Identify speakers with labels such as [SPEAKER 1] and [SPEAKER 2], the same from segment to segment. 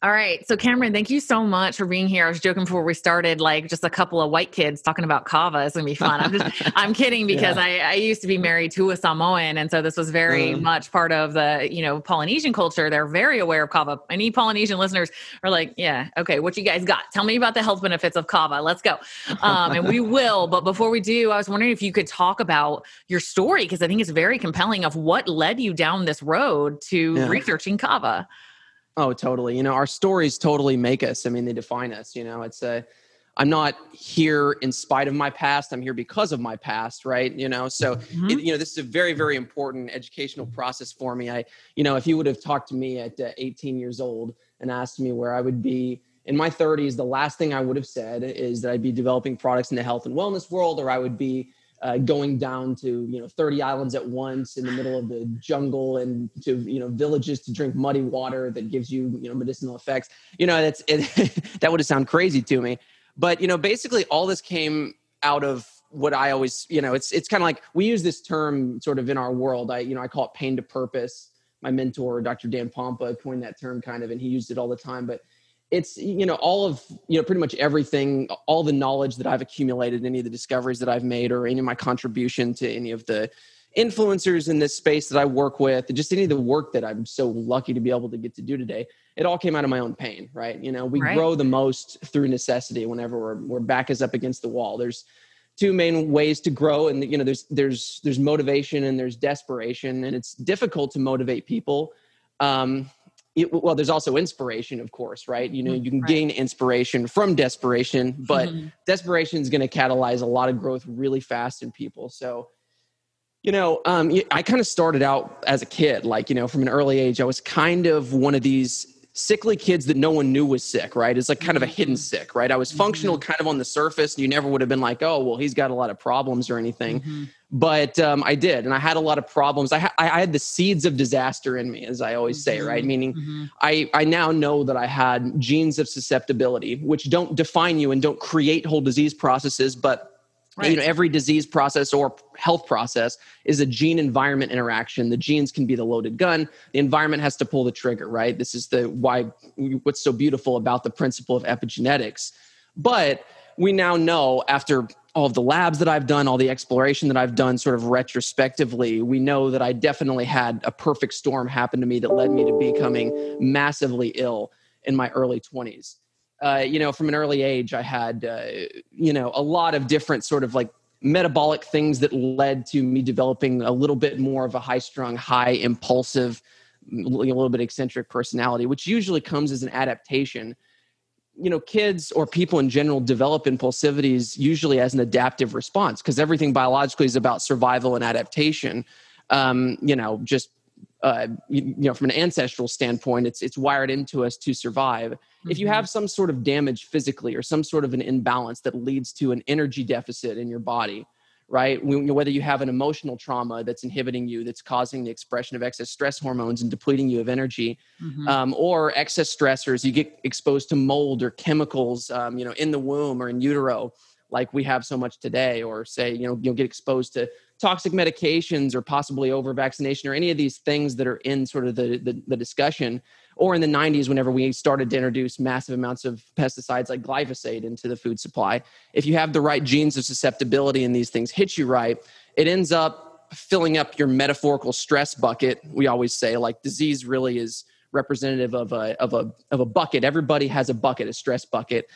[SPEAKER 1] All right. So, Cameron, thank you so much for being here. I was joking before we started, like just a couple of white kids talking about kava is going to be fun. I'm just, I'm kidding because yeah. I, I used to be married to a Samoan. And so this was very uh, much part of the, you know, Polynesian culture. They're very aware of kava. Any Polynesian listeners are like, yeah, okay, what you guys got? Tell me about the health benefits of kava. Let's go. Um, and we will. But before we do, I was wondering if you could talk about your story because I think it's very compelling of what led you down this road to yeah. researching kava.
[SPEAKER 2] Oh, totally. You know, our stories totally make us. I mean, they define us. You know, it's a, I'm not here in spite of my past. I'm here because of my past, right? You know, so mm-hmm. it, you know, this is a very, very important educational process for me. I, you know, if you would have talked to me at uh, 18 years old and asked me where I would be in my 30s, the last thing I would have said is that I'd be developing products in the health and wellness world, or I would be uh, going down to you know 30 islands at once in the middle of the jungle and to you know villages to drink muddy water that gives you you know medicinal effects. You know that's it, that would have sound crazy to me. But you know basically all this came out of what i always you know it's it's kind of like we use this term sort of in our world. I you know i call it pain to purpose. My mentor dr dan pompa coined that term kind of and he used it all the time. But it's you know all of you know pretty much everything all the knowledge that i've accumulated any of the discoveries that i've made or any of my contribution to any of the influencers in this space that i work with just any of the work that i'm so lucky to be able to get to do today it all came out of my own pain right you know we right. grow the most through necessity whenever we're, we're back is up against the wall there's two main ways to grow and you know there's there's there's motivation and there's desperation and it's difficult to motivate people um, it, well there's also inspiration of course right you know mm-hmm. you can right. gain inspiration from desperation but mm-hmm. desperation is going to catalyze a lot of growth really fast in people so you know um, i kind of started out as a kid like you know from an early age i was kind of one of these sickly kids that no one knew was sick, right? It's like kind of a hidden mm-hmm. sick, right? I was functional mm-hmm. kind of on the surface. And you never would have been like, oh, well, he's got a lot of problems or anything. Mm-hmm. But um, I did. And I had a lot of problems. I, ha- I had the seeds of disaster in me, as I always say, right? Mm-hmm. Meaning mm-hmm. I, I now know that I had genes of susceptibility, which don't define you and don't create whole disease processes, but Right. You know, every disease process or health process is a gene environment interaction. The genes can be the loaded gun. The environment has to pull the trigger, right? This is the why what's so beautiful about the principle of epigenetics. But we now know after all of the labs that I've done, all the exploration that I've done sort of retrospectively, we know that I definitely had a perfect storm happen to me that led me to becoming massively ill in my early 20s uh, you know, from an early age, I had, uh, you know, a lot of different sort of like metabolic things that led to me developing a little bit more of a high strung, high impulsive, a little bit eccentric personality, which usually comes as an adaptation. You know, kids or people in general develop impulsivities usually as an adaptive response because everything biologically is about survival and adaptation. Um, you know, just uh, you, you, know, from an ancestral standpoint, it's it's wired into us to survive. Mm-hmm. If you have mm-hmm. some sort of damage physically or some sort of an imbalance that leads to an energy deficit in your body, right? Whether you have an emotional trauma that's inhibiting you, that's causing the expression of excess stress hormones and depleting you of energy, mm-hmm. um, or excess stressors, you get exposed to mold or chemicals, um, you know, in the womb or in utero, like we have so much today, or say, you know, you'll get exposed to toxic medications or possibly over vaccination or any of these things that are in sort of the, the, the discussion or in the 90s whenever we started to introduce massive amounts of pesticides like glyphosate into the food supply if you have the right genes of susceptibility and these things hit you right it ends up filling up your metaphorical stress bucket we always say like disease really is representative of a of a of a bucket. Everybody has a bucket a stress bucket.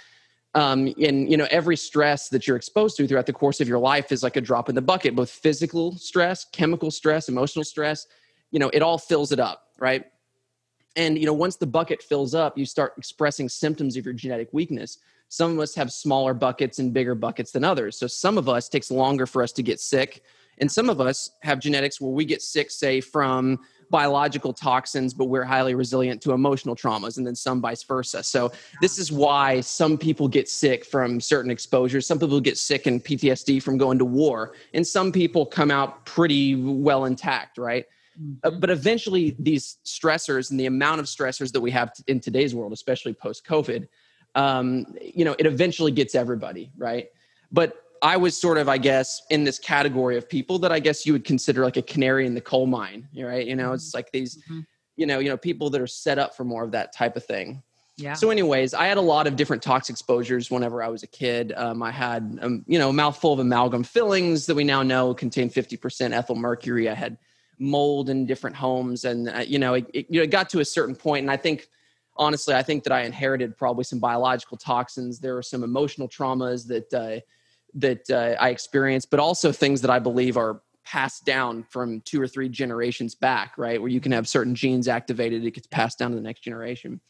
[SPEAKER 2] Um, and you know every stress that you're exposed to throughout the course of your life is like a drop in the bucket both physical stress chemical stress emotional stress you know it all fills it up right and you know once the bucket fills up you start expressing symptoms of your genetic weakness some of us have smaller buckets and bigger buckets than others so some of us takes longer for us to get sick and some of us have genetics where we get sick say from biological toxins, but we're highly resilient to emotional traumas, and then some vice versa. So, this is why some people get sick from certain exposures. Some people get sick in PTSD from going to war, and some people come out pretty well intact, right? Uh, mm-hmm. but eventually, these stressors and the amount of stressors that we have in today's world, especially post COVID, um, you know, it eventually gets everybody, right? But I was sort of, I guess, in this category of people that I guess you would consider like a canary in the coal mine, right? You know, it's mm-hmm. like these, mm-hmm. you know, you know, people that are set up for more of that type of thing. Yeah. So, anyways, I had a lot of different tox exposures whenever I was a kid. Um, I had, um, you know, a mouthful of amalgam fillings that we now know contain 50% ethyl mercury. I had mold in different homes, and uh, you know, it, it, you know, got to a certain point, and I think, honestly, I think that I inherited probably some biological toxins. There were some emotional traumas that uh, that uh, I experienced, but also things that I believe are passed down from two or three generations back, right? Where you can have certain genes activated, it gets passed down to the next generation.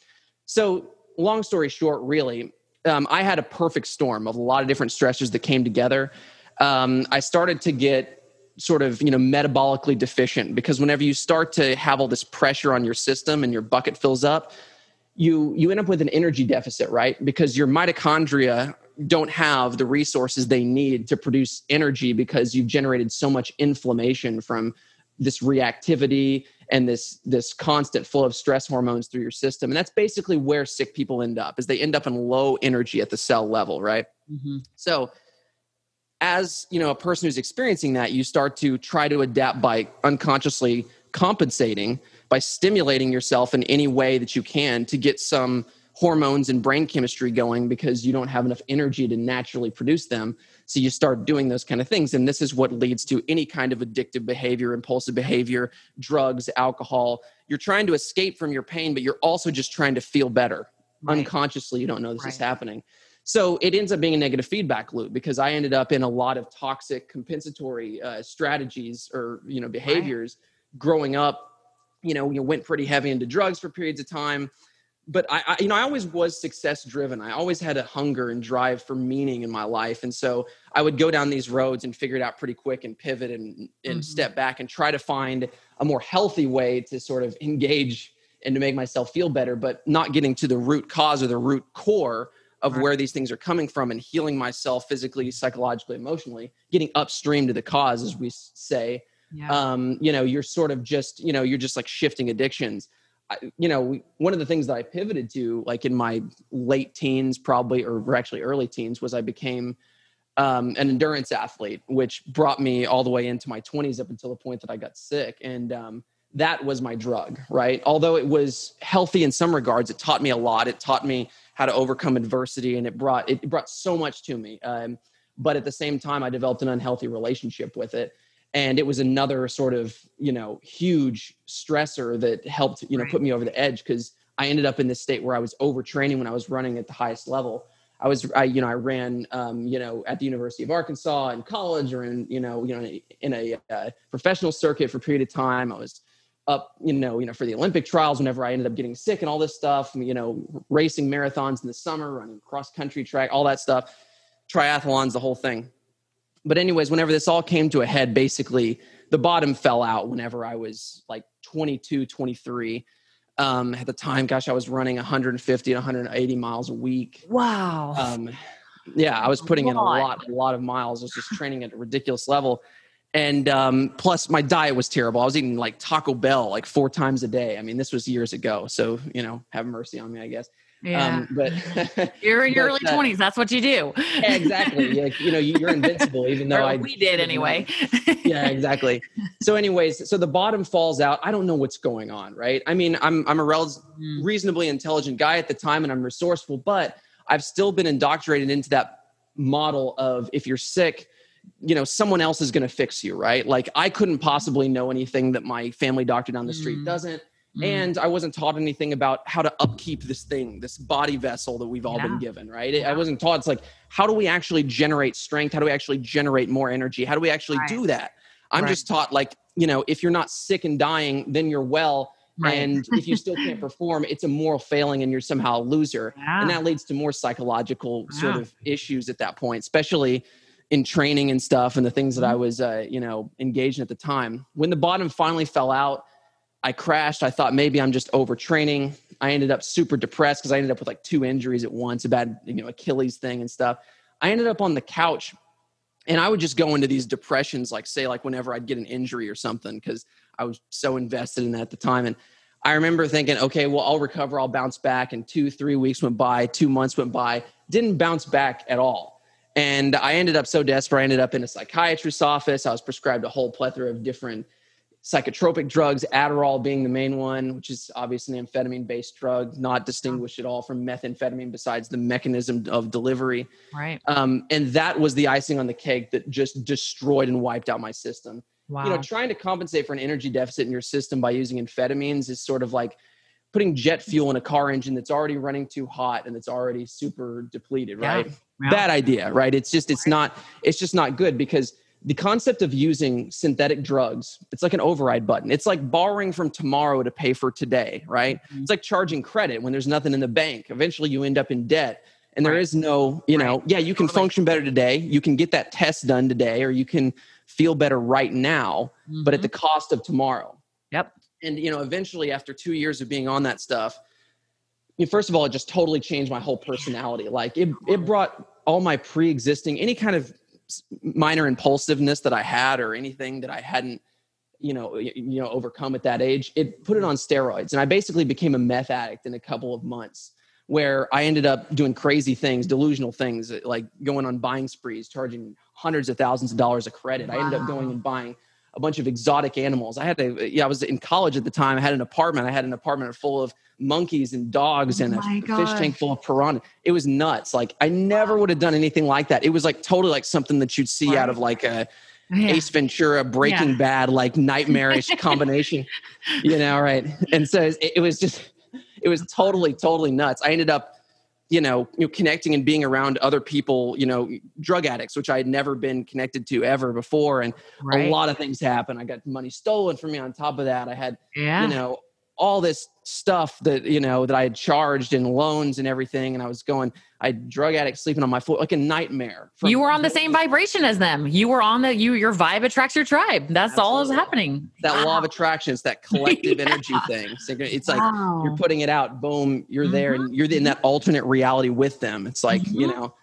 [SPEAKER 2] So, long story short, really, um, I had a perfect storm of a lot of different stressors that came together. Um, I started to get sort of you know metabolically deficient because whenever you start to have all this pressure on your system and your bucket fills up you you end up with an energy deficit right? Because your mitochondria don't have the resources they need to produce energy because you've generated so much inflammation from this reactivity and this this constant flow of stress hormones through your system. And that's basically where sick people end up is they end up in low energy at the cell level right? Mm-hmm. so as you know a person who's experiencing that you start to try to adapt by unconsciously compensating by stimulating yourself in any way that you can to get some hormones and brain chemistry going because you don't have enough energy to naturally produce them. So you start doing those kind of things. And this is what leads to any kind of addictive behavior, impulsive behavior, drugs, alcohol. You're trying to escape from your pain, but you're also just trying to feel better. Right. Unconsciously, you don't know this right. is happening. So it ends up being a negative feedback loop because I ended up in a lot of toxic compensatory uh, strategies or you know behaviors right. growing up. You know, you went pretty heavy into drugs for periods of time but I, I, you know i always was success driven i always had a hunger and drive for meaning in my life and so i would go down these roads and figure it out pretty quick and pivot and, and mm-hmm. step back and try to find a more healthy way to sort of engage and to make myself feel better but not getting to the root cause or the root core of right. where these things are coming from and healing myself physically psychologically emotionally getting upstream to the cause as we say yeah. um, you know you're sort of just you know you're just like shifting addictions you know, one of the things that I pivoted to, like in my late teens, probably, or actually early teens, was I became um, an endurance athlete, which brought me all the way into my 20s up until the point that I got sick. And um, that was my drug, right? Although it was healthy in some regards, it taught me a lot. It taught me how to overcome adversity, and it brought it brought so much to me. Um, but at the same time, I developed an unhealthy relationship with it and it was another sort of you know huge stressor that helped you know right. put me over the edge because i ended up in this state where i was overtraining when i was running at the highest level i was i you know i ran um, you know at the university of arkansas in college or in you know you know in a, in a uh, professional circuit for a period of time i was up you know you know for the olympic trials whenever i ended up getting sick and all this stuff you know racing marathons in the summer running cross country track all that stuff triathlons the whole thing. But anyways whenever this all came to a head basically the bottom fell out whenever i was like 22 23 um, at the time gosh i was running 150 and 180 miles a week.
[SPEAKER 1] Wow. Um,
[SPEAKER 2] yeah i was putting in a lot a lot of miles i was just training at a ridiculous level and um, plus my diet was terrible i was eating like taco bell like four times a day i mean this was years ago so you know have mercy on me i guess
[SPEAKER 1] yeah. Um, but you're in your early uh, twenties. That's what you do.
[SPEAKER 2] exactly. Like, you know, you're invincible, even though I
[SPEAKER 1] we did anyway.
[SPEAKER 2] yeah, exactly. So, anyways, so the bottom falls out. I don't know what's going on, right? I mean, I'm I'm a rel- mm. reasonably intelligent guy at the time, and I'm resourceful, but I've still been indoctrinated into that model of if you're sick, you know, someone else is going to fix you, right? Like I couldn't possibly know anything that my family doctor down the street mm. doesn't Mm. And I wasn't taught anything about how to upkeep this thing, this body vessel that we've all yeah. been given, right? Yeah. I wasn't taught. It's like, how do we actually generate strength? How do we actually generate more energy? How do we actually right. do that? I'm right. just taught, like, you know, if you're not sick and dying, then you're well. Right. And if you still can't perform, it's a moral failing and you're somehow a loser. Yeah. And that leads to more psychological sort of issues at that point, especially in training and stuff and the things that I mm-hmm. was, uh, you know, engaged in at the time. When the bottom finally fell out, I crashed. I thought maybe I'm just overtraining. I ended up super depressed because I ended up with like two injuries at once, a bad, you know, Achilles thing and stuff. I ended up on the couch and I would just go into these depressions, like say, like whenever I'd get an injury or something, because I was so invested in that at the time. And I remember thinking, okay, well, I'll recover, I'll bounce back. And two, three weeks went by, two months went by, didn't bounce back at all. And I ended up so desperate. I ended up in a psychiatrist's office. I was prescribed a whole plethora of different psychotropic drugs, Adderall being the main one, which is obviously an amphetamine based drug, not distinguished at all from methamphetamine besides the mechanism of delivery.
[SPEAKER 1] Right.
[SPEAKER 2] Um, and that was the icing on the cake that just destroyed and wiped out my system.
[SPEAKER 1] Wow.
[SPEAKER 2] You know, trying to compensate for an energy deficit in your system by using amphetamines is sort of like putting jet fuel in a car engine that's already running too hot and it's already super depleted, right? Bad idea, right? It's just it's not it's just not good because the concept of using synthetic drugs it's like an override button it's like borrowing from tomorrow to pay for today right
[SPEAKER 1] Mhm.
[SPEAKER 2] it's like charging credit when there's nothing in the bank eventually you end up in debt and there
[SPEAKER 1] Right.
[SPEAKER 2] is no you know
[SPEAKER 1] Right.
[SPEAKER 2] yeah you can
[SPEAKER 1] Totally.
[SPEAKER 2] function better today you can get that test done today or you can feel better right now but at
[SPEAKER 1] Mhm.
[SPEAKER 2] the cost of tomorrow
[SPEAKER 1] Yep.
[SPEAKER 2] and you know eventually after two years of being on that stuff you know, first of all it just totally changed my whole personality like it, it brought all my pre-existing any kind of minor impulsiveness that i had or anything that i hadn't you know you know overcome at that age it put it on steroids. And i basically became a meth addict in a couple of months where i ended up doing crazy things delusional things like going on buying sprees charging hundreds of thousands of dollars of credit. I ended up going and buying a bunch of exotic animals. I had a, yeah, I was in college at the time. I had an apartment. I had an apartment full of monkeys and dogs
[SPEAKER 1] Oh
[SPEAKER 2] and a f- fish tank full of piranha. It was nuts. Like I never would have done anything like that. It was like totally like something that you'd see out of like a
[SPEAKER 1] Yeah.
[SPEAKER 2] Ace Ventura, Breaking Bad, like nightmarish combination, you know, right? And so it, it was just, it was totally, totally nuts. I ended up, you know, you know, connecting and being around other people, you know, drug addicts, which I had never been connected to ever before, and
[SPEAKER 1] Right.
[SPEAKER 2] a lot of things happened. I got money stolen from me. On top of that, I had,
[SPEAKER 1] yeah.
[SPEAKER 2] you know, all this stuff that you know that I had charged in loans and everything, and I was going. I drug addict sleeping on my floor like a nightmare.
[SPEAKER 1] you were on the same vibration as them. You were on the you your vibe attracts your tribe. That's all that's
[SPEAKER 2] Absolutely.
[SPEAKER 1] happening.
[SPEAKER 2] that law of attraction. It's that collective
[SPEAKER 1] Yeah.
[SPEAKER 2] energy thing. It's like
[SPEAKER 1] Wow.
[SPEAKER 2] you're putting it out. Boom, you're there,
[SPEAKER 1] Mm-hmm.
[SPEAKER 2] and you're in that alternate reality with them. It's like you
[SPEAKER 1] Mhm.
[SPEAKER 2] know,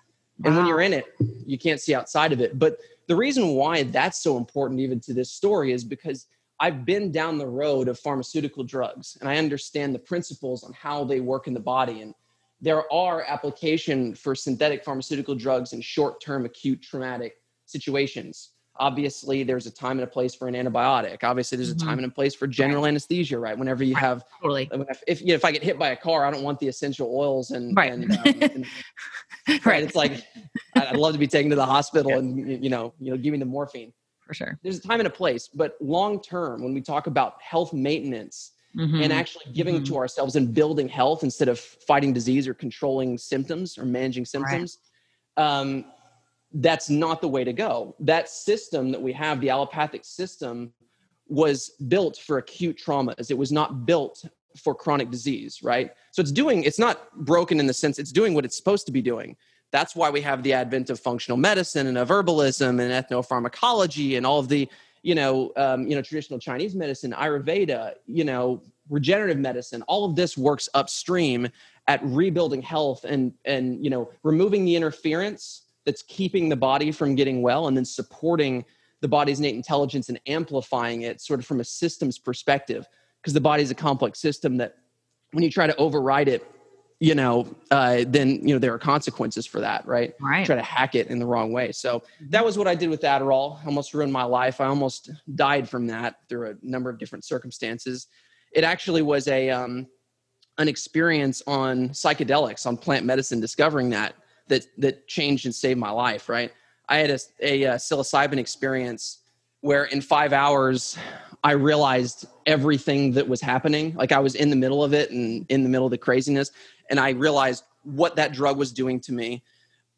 [SPEAKER 2] and when you're in it, you can't see outside of it. But the reason why that's so important, even to this story, is because I've been down the road of pharmaceutical drugs, and I understand the principles on how they work in the body. And there are application for synthetic pharmaceutical drugs in short-term acute traumatic situations. Obviously, there's a time and a place for an antibiotic. Obviously, there's
[SPEAKER 1] Mhm.
[SPEAKER 2] a time and a place for general anesthesia, right? Whenever you
[SPEAKER 1] Right.
[SPEAKER 2] have
[SPEAKER 1] totally.
[SPEAKER 2] if if, you know, if I get hit by a car, I don't want the essential oils and
[SPEAKER 1] Right.
[SPEAKER 2] and, um, and right.
[SPEAKER 1] right.
[SPEAKER 2] It's like I'd love to be taken to the hospital and you know you know give me the morphine.
[SPEAKER 1] For sure.
[SPEAKER 2] There's a time and a place, but long term, when we talk about health maintenance
[SPEAKER 1] Mhm.
[SPEAKER 2] and actually giving
[SPEAKER 1] Mhm.
[SPEAKER 2] to ourselves and building health instead of fighting disease or controlling symptoms or managing symptoms, um, that's not the way to go. That system that we have, the allopathic system, was built for acute traumas. It was not built for chronic disease, right? So it's doing, it's not broken in the sense it's doing what it's supposed to be doing. That's why we have the advent of functional medicine and of herbalism and ethnopharmacology and all of the, you know, um, you know, traditional Chinese medicine, Ayurveda, you know, regenerative medicine. All of this works upstream at rebuilding health and and you know, removing the interference that's keeping the body from getting well, and then supporting the body's innate intelligence and amplifying it, sort of from a systems perspective, because the body's a complex system that when you try to override it you know, uh, then you know there are consequences for that, right?
[SPEAKER 1] Right.
[SPEAKER 2] Try to hack it in the wrong way. So that was what I did with Adderall. Almost ruined my life. I almost died from that through a number of different circumstances. It actually was a um, an experience on psychedelics, on plant medicine, discovering that that that changed and saved my life. Right? I had a, a, uh psilocybin experience where in five hours I realized everything that was happening. Like I was in the middle of it and in the middle of the craziness, and I realized what that drug was doing to me,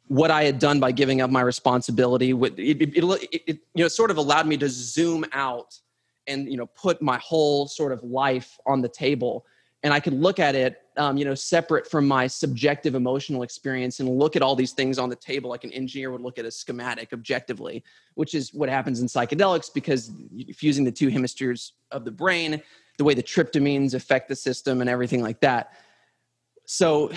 [SPEAKER 2] what I had done by giving up my responsibility. It, it, it, it you know sort of allowed me to zoom out and you know put my whole sort of life on the table, and I could look at it um, you know separate from my subjective emotional experience and look at all these things on the table like an engineer would look at a schematic objectively which is what happens in psychedelics because fusing the two hemispheres of the brain, the way the tryptamines affect the system and everything like that. So,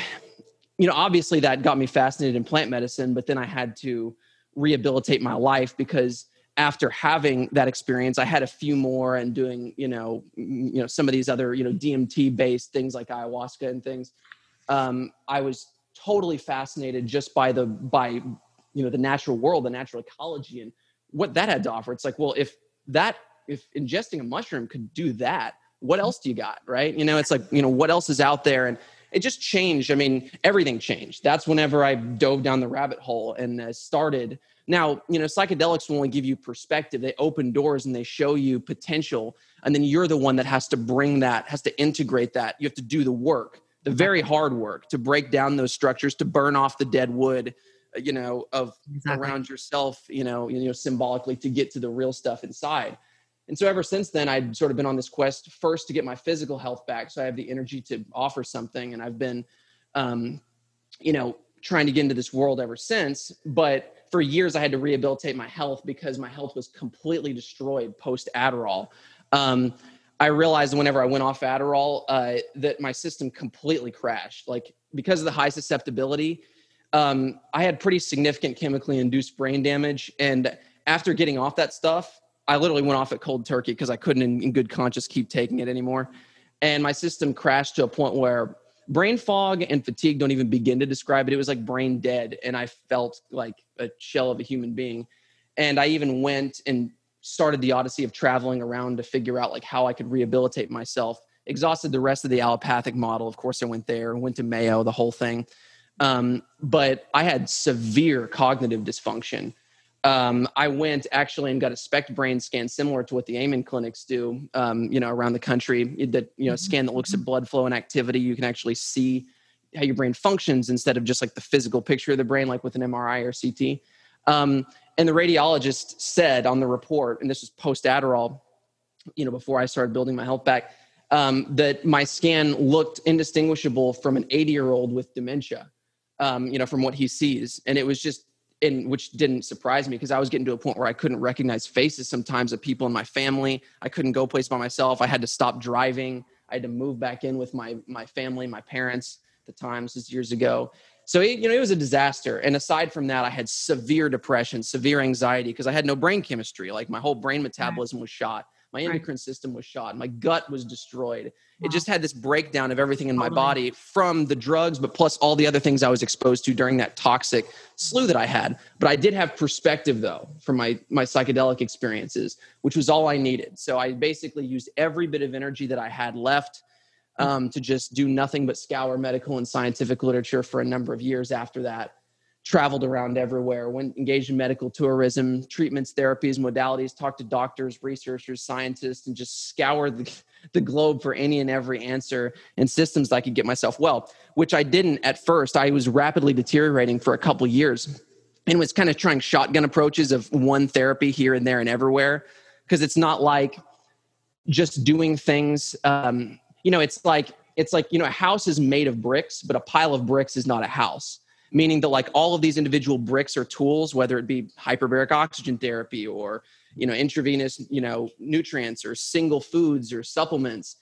[SPEAKER 2] you know, obviously that got me fascinated in plant medicine, but then I had to rehabilitate my life because after having that experience, I had a few more and doing, you know, you know, some of these other, you know, DMT based things like ayahuasca and things. Um, I was totally fascinated just by the, by, you know, the natural world, the natural ecology and what that had to offer. It's like, well, if that if ingesting a mushroom could do that, what else do you got? Right. You know, it's like, you know, what else is out there? And it just changed. I mean, everything changed. That's whenever I dove down the rabbit hole and uh, started. Now, you know, psychedelics will only give you perspective. They open doors and they show you potential. And then you're the one that has to bring that, has to integrate that. You have to do the work, the very hard work to break down those structures, to burn off the dead wood, uh, you know, of exactly. around yourself, you know, you know, symbolically to get to the real stuff inside. And so ever since then, I've sort of been on this quest first to get my physical health back. So I have the energy to offer something. And I've been, um, you know, trying to get into this world ever since. But for years, I had to rehabilitate my health because my health was completely destroyed post Adderall. Um, I realized whenever I went off Adderall uh, that my system completely crashed. Like because of the high susceptibility, um, I had pretty significant chemically induced brain damage. And after getting off that stuff, I literally went off at cold turkey because I couldn't, in, in good conscience, keep taking it anymore. And my system crashed to a point where brain fog and fatigue don't even begin to describe it. It was like brain dead, and I felt like a shell of a human being. And I even went and started the odyssey of traveling around to figure out like how I could rehabilitate myself. Exhausted the rest of the allopathic model. Of course, I went there, went to Mayo, the whole thing. Um, but I had severe cognitive dysfunction um, I went actually and got a SPECT brain scan similar to what the Amen clinics do, um, you know, around the country. That you know, mm-hmm. scan that looks at blood flow and activity. You can actually see how your brain functions instead of just like the physical picture of the brain, like with an MRI or CT. Um, and the radiologist said on the report, and this was post Adderall, you know, before I started building my health back, um, that my scan looked indistinguishable from an 80 year old with dementia, um, you know, from what he sees. And it was just and which didn't surprise me because I was getting to a point where I couldn't recognize faces sometimes of people in my family. I couldn't go place by myself. I had to stop driving. I had to move back in with my my family, my parents at the time, this is years ago. So it, you know, it was a disaster. And aside from that, I had severe depression, severe anxiety because I had no brain chemistry. Like my whole brain metabolism was shot my endocrine right. system was shot my gut was destroyed. Wow. it just had this breakdown of everything in my body from the drugs but plus all the other things i was exposed to during that toxic slew that i had. But i did have perspective though from my my psychedelic experiences which was all i needed. So i basically used every bit of energy that i had left um, to just do nothing but scour medical and scientific literature for a number of years after that traveled around everywhere, went engaged in medical tourism, treatments, therapies, modalities, talked to doctors, researchers, scientists, and just scoured the, the globe for any and every answer and systems I could get myself well, which I didn't at first. I was rapidly deteriorating for a couple years and was kind of trying shotgun approaches of one therapy here and there and everywhere because it's not like just doing things um, you know it's like it's like you know a house is made of bricks but a pile of bricks is not a house meaning that like all of these individual bricks or tools, whether it be hyperbaric oxygen therapy or you know intravenous you know nutrients or single foods or supplements,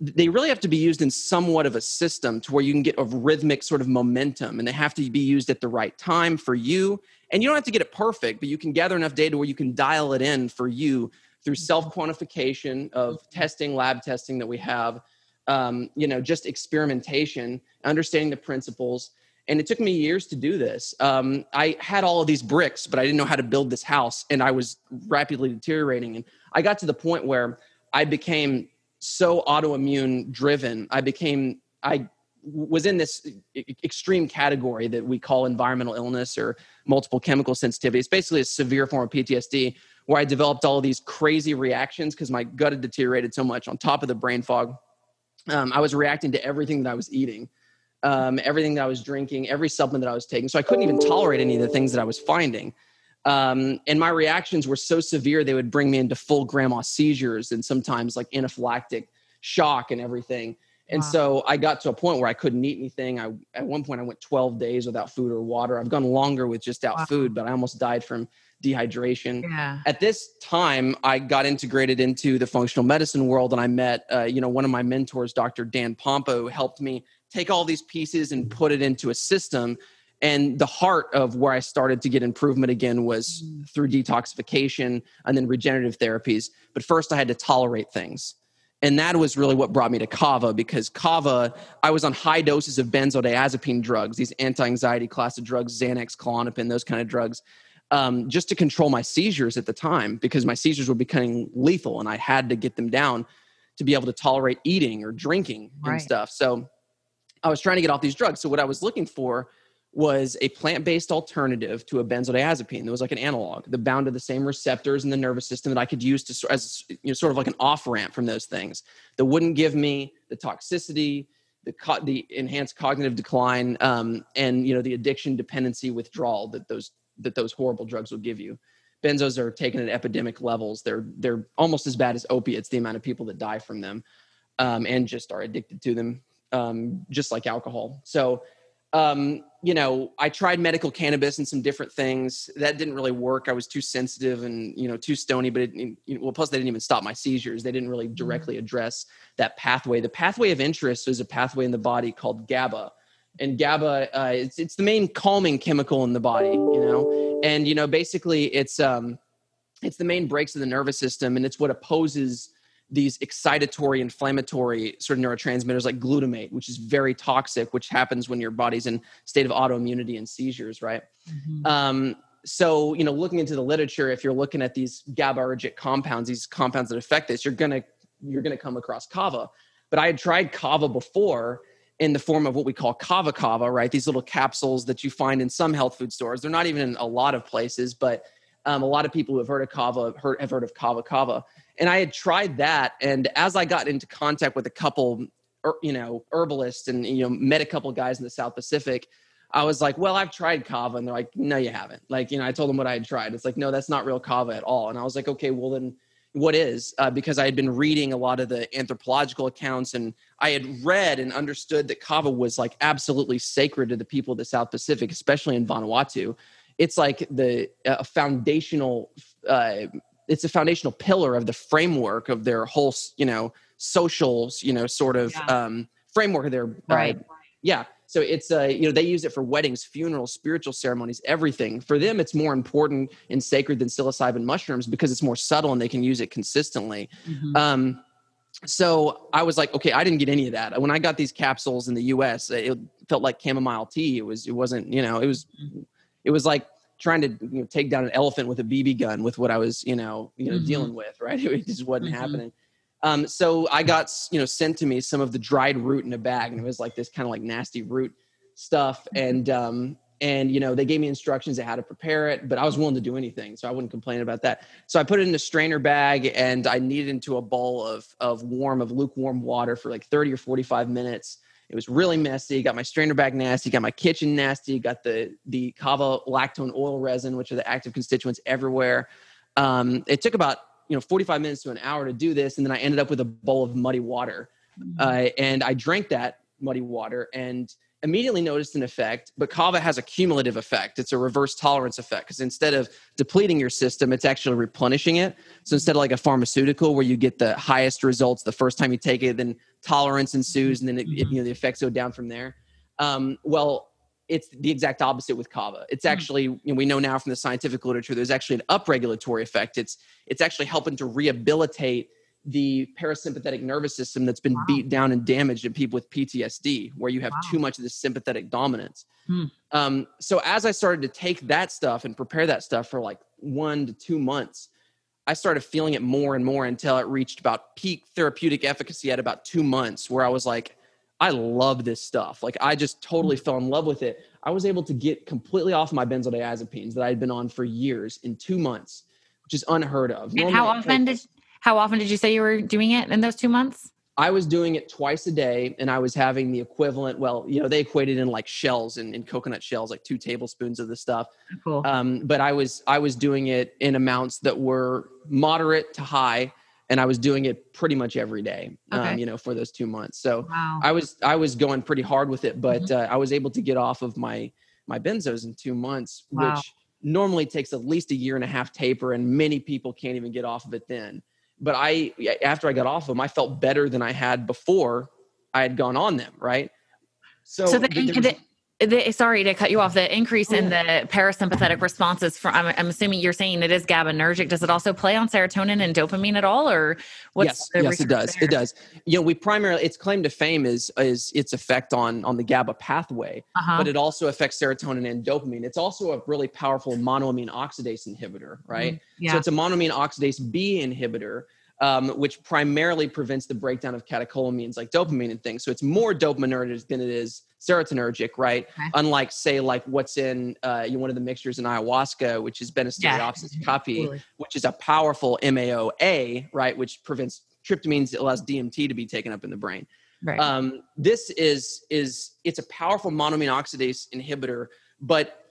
[SPEAKER 2] they really have to be used in somewhat of a system to where you can get a rhythmic sort of momentum, and they have to be used at the right time for you. And you don't have to get it perfect, but you can gather enough data where you can dial it in for you through self quantification of testing, lab testing that we have. Um, you know, just experimentation, understanding the principles, and it took me years to do this. Um, I had all of these bricks, but I didn't know how to build this house, and I was rapidly deteriorating. And I got to the point where I became so autoimmune driven. I became I was in this extreme category that we call environmental illness or multiple chemical sensitivity. It's basically a severe form of PTSD where I developed all these crazy reactions because my gut had deteriorated so much. On top of the brain fog, um, I was reacting to everything that I was eating um, everything that I was drinking, every supplement that I was taking. So I couldn't even tolerate any of the things that I was finding. Um, and my reactions were so severe, they would bring me into full grand mal seizures and sometimes like anaphylactic shock and everything. And wow. so I got to a point where I couldn't eat anything. I at one point I went 12 days without food or water. I've gone longer with just out wow. food, but I almost died from dehydration. Yeah. At this time, I got integrated into the functional medicine world, and I met, uh, you know, one of my mentors, Dr. Dan Pompa, who helped me take all these pieces and put it into a system and the heart of where i started to get improvement again was mm. through detoxification and then regenerative therapies but first i had to tolerate things and that was really what brought me to kava because kava i was on high doses of benzodiazepine drugs these anti-anxiety class of drugs xanax klonopin those kind of drugs um, just to control my seizures at the time because my seizures were becoming lethal and I had to get them down to be able to tolerate eating or drinking and
[SPEAKER 1] Right.
[SPEAKER 2] stuff. So I was trying to get off these drugs. So what I was looking for was a plant-based alternative to a benzodiazepine. that was like an analog that bound to the same receptors in the nervous system that I could use to as you know, sort of like an off ramp from those things that wouldn't give me the toxicity, the co- the enhanced cognitive decline, um, and you know the addiction, dependency, withdrawal that those that those horrible drugs will give you. Benzos are taken at epidemic levels. They're they're almost as bad as opiates. The amount of people that die from them, um, and just are addicted to them, um, just like alcohol. So um, you know, I tried medical cannabis and some different things. That didn't really work. I was too sensitive and you know too stony. But it, you know, well, plus they didn't even stop my seizures. They didn't really directly address that pathway. The pathway of interest is a pathway in the body called GABA, and GABA uh, it's it's the main calming chemical in the body. You know, and you know basically it's um it's the main brakes of the nervous system, and it's what opposes these excitatory inflammatory sort of neurotransmitters like glutamate which is very toxic which happens when your body's in state of autoimmunity and seizures right
[SPEAKER 1] Mhm.
[SPEAKER 2] um, so you know looking into the literature if you're looking at these gabaergic compounds these compounds that affect this you're gonna you're gonna come across kava but i had tried kava before in the form of what we call kava kava right these little capsules that you find in some health food stores they're not even in a lot of places but um, a lot of people who have heard of kava have heard, have heard of kava kava and i had tried that and as i got into contact with a couple er, you know herbalists and you know met a couple guys in the south pacific I was like, well, I've tried kava. And they're like, no, you haven't. Like, you know, I told them what I had tried. It's like, no, that's not real kava at all. And I was like, okay, well, then what is? Uh, because I had been reading a lot of the anthropological accounts and I had read and understood that kava was like absolutely sacred to the people of the South Pacific, especially in Vanuatu. It's like the uh, foundational, uh, it's a foundational pillar of the framework of their whole, you know, social, you know, sort of
[SPEAKER 1] Yeah.
[SPEAKER 2] um, framework of their uh,
[SPEAKER 1] Right.
[SPEAKER 2] yeah so it's uh you know they use it for weddings funerals spiritual ceremonies everything. For them it's more important and sacred than psilocybin mushrooms because it's more subtle and they can use it consistently.
[SPEAKER 1] Mhm.
[SPEAKER 2] um so i was like okay i didn't get any of that. When i got these capsules in the us it felt like chamomile tea. It was it wasn't you know it was it was like trying to you know, take down an elephant with a bb gun with what i was you know you know
[SPEAKER 1] Mhm.
[SPEAKER 2] dealing with right? It just wasn't
[SPEAKER 1] Mhm.
[SPEAKER 2] happening um, so I got you know sent to me some of the dried root in a bag, and it was like this kind of like nasty root stuff, and um, and you know they gave me instructions on how to prepare it, but I was willing to do anything, so I wouldn't complain about that. So I put it in a strainer bag, and I kneaded into a bowl of of warm of lukewarm water for like thirty or forty five minutes. It was really messy. Got my strainer bag nasty. Got my kitchen nasty. Got the the kava lactone oil resin, which are the active constituents everywhere. Um, it took about you know 45 minutes to an hour to do this and then i ended up with a bowl of muddy water. Uh, and i drank that muddy water and immediately noticed an effect but kava has a cumulative effect. It's a reverse tolerance effect because instead of depleting your system it's actually replenishing it. So instead of like a pharmaceutical where you get the highest results the first time you take it then tolerance ensues and then it, it- you know the effects go down from there. Um, well it's the exact opposite with kava it's
[SPEAKER 1] Hmm.
[SPEAKER 2] actually you know, we know now from the scientific literature there's actually an upregulatory effect it's it's actually helping to rehabilitate the parasympathetic nervous system that's been
[SPEAKER 1] Wow.
[SPEAKER 2] beat down and damaged in people with PTSD, where you have
[SPEAKER 1] Wow.
[SPEAKER 2] too much of this sympathetic dominance.
[SPEAKER 1] Hmm.
[SPEAKER 2] Um, so as I started to take that stuff and prepare that stuff for like one to two months, I started feeling it more and more until it reached about peak therapeutic efficacy at about two months, where I was like, I love this stuff. Like I just totally fell in love with it. I was able to get completely off my benzodiazepines that I had been on for years in two months, which is unheard of.
[SPEAKER 1] and how
[SPEAKER 2] Normally it
[SPEAKER 1] often did how often did you say you were doing it in those two months?
[SPEAKER 2] I was doing it twice a day and I was having the equivalent. Well, you know, they equated in like shells and in, coconut shells, like two tablespoons of the stuff.
[SPEAKER 1] Cool.
[SPEAKER 2] Um, but I was, I was doing it in amounts that were moderate to high and I was doing it pretty much every day, um, you know, for those two months. So
[SPEAKER 1] wow.
[SPEAKER 2] I was, I was going pretty hard with it, but
[SPEAKER 1] Mm-hmm.
[SPEAKER 2] uh, I was able to get off of my, my benzos in two months,
[SPEAKER 1] Wow.
[SPEAKER 2] which normally takes at least a year and a half taper. And many people can't even get off of it then but I after I got off of them, I felt better than I had before I had gone on them. Right. So,
[SPEAKER 1] so then,
[SPEAKER 2] th- there was-
[SPEAKER 1] the- the, sorry to cut you off. The increase in the parasympathetic responses from I'm, I'm, assuming you're saying it is GABAergic. Does it also play on serotonin and dopamine at all, or
[SPEAKER 2] what's yes, yes, it does. There? It does. You know, we primarily its claim to fame is is its effect on on the GABA pathway, uh-huh. but it also affects serotonin and dopamine. It's also a really powerful monoamine oxidase inhibitor, right? Mm, yeah. So it's a monoamine oxidase B inhibitor um, which primarily prevents the breakdown of catecholamines like dopamine and things. So it's more dopaminergic than it is serotonergic, right? Okay. Unlike, say, like what's in uh, one of the mixtures in ayahuasca, which is Banisteriopsis yeah. caapi, which is a powerful MAOA, right, which prevents tryptamines, it allows DMT to be taken up in the brain. Right. Um, this is is it's a powerful monoamine oxidase inhibitor, but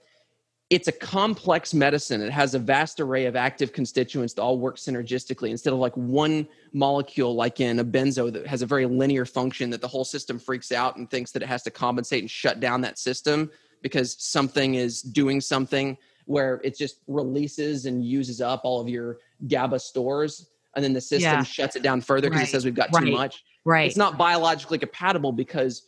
[SPEAKER 2] it's a complex medicine. It has a vast array of active constituents that all work synergistically instead of like one molecule, like in a benzo, that has a very linear function that the whole system freaks out and thinks that it has to compensate and shut down that system because something is doing something where it just releases and uses up all of your GABA stores. And then the system yeah. shuts it down further because right. it says we've got right. too much.
[SPEAKER 1] Right.
[SPEAKER 2] It's not biologically compatible because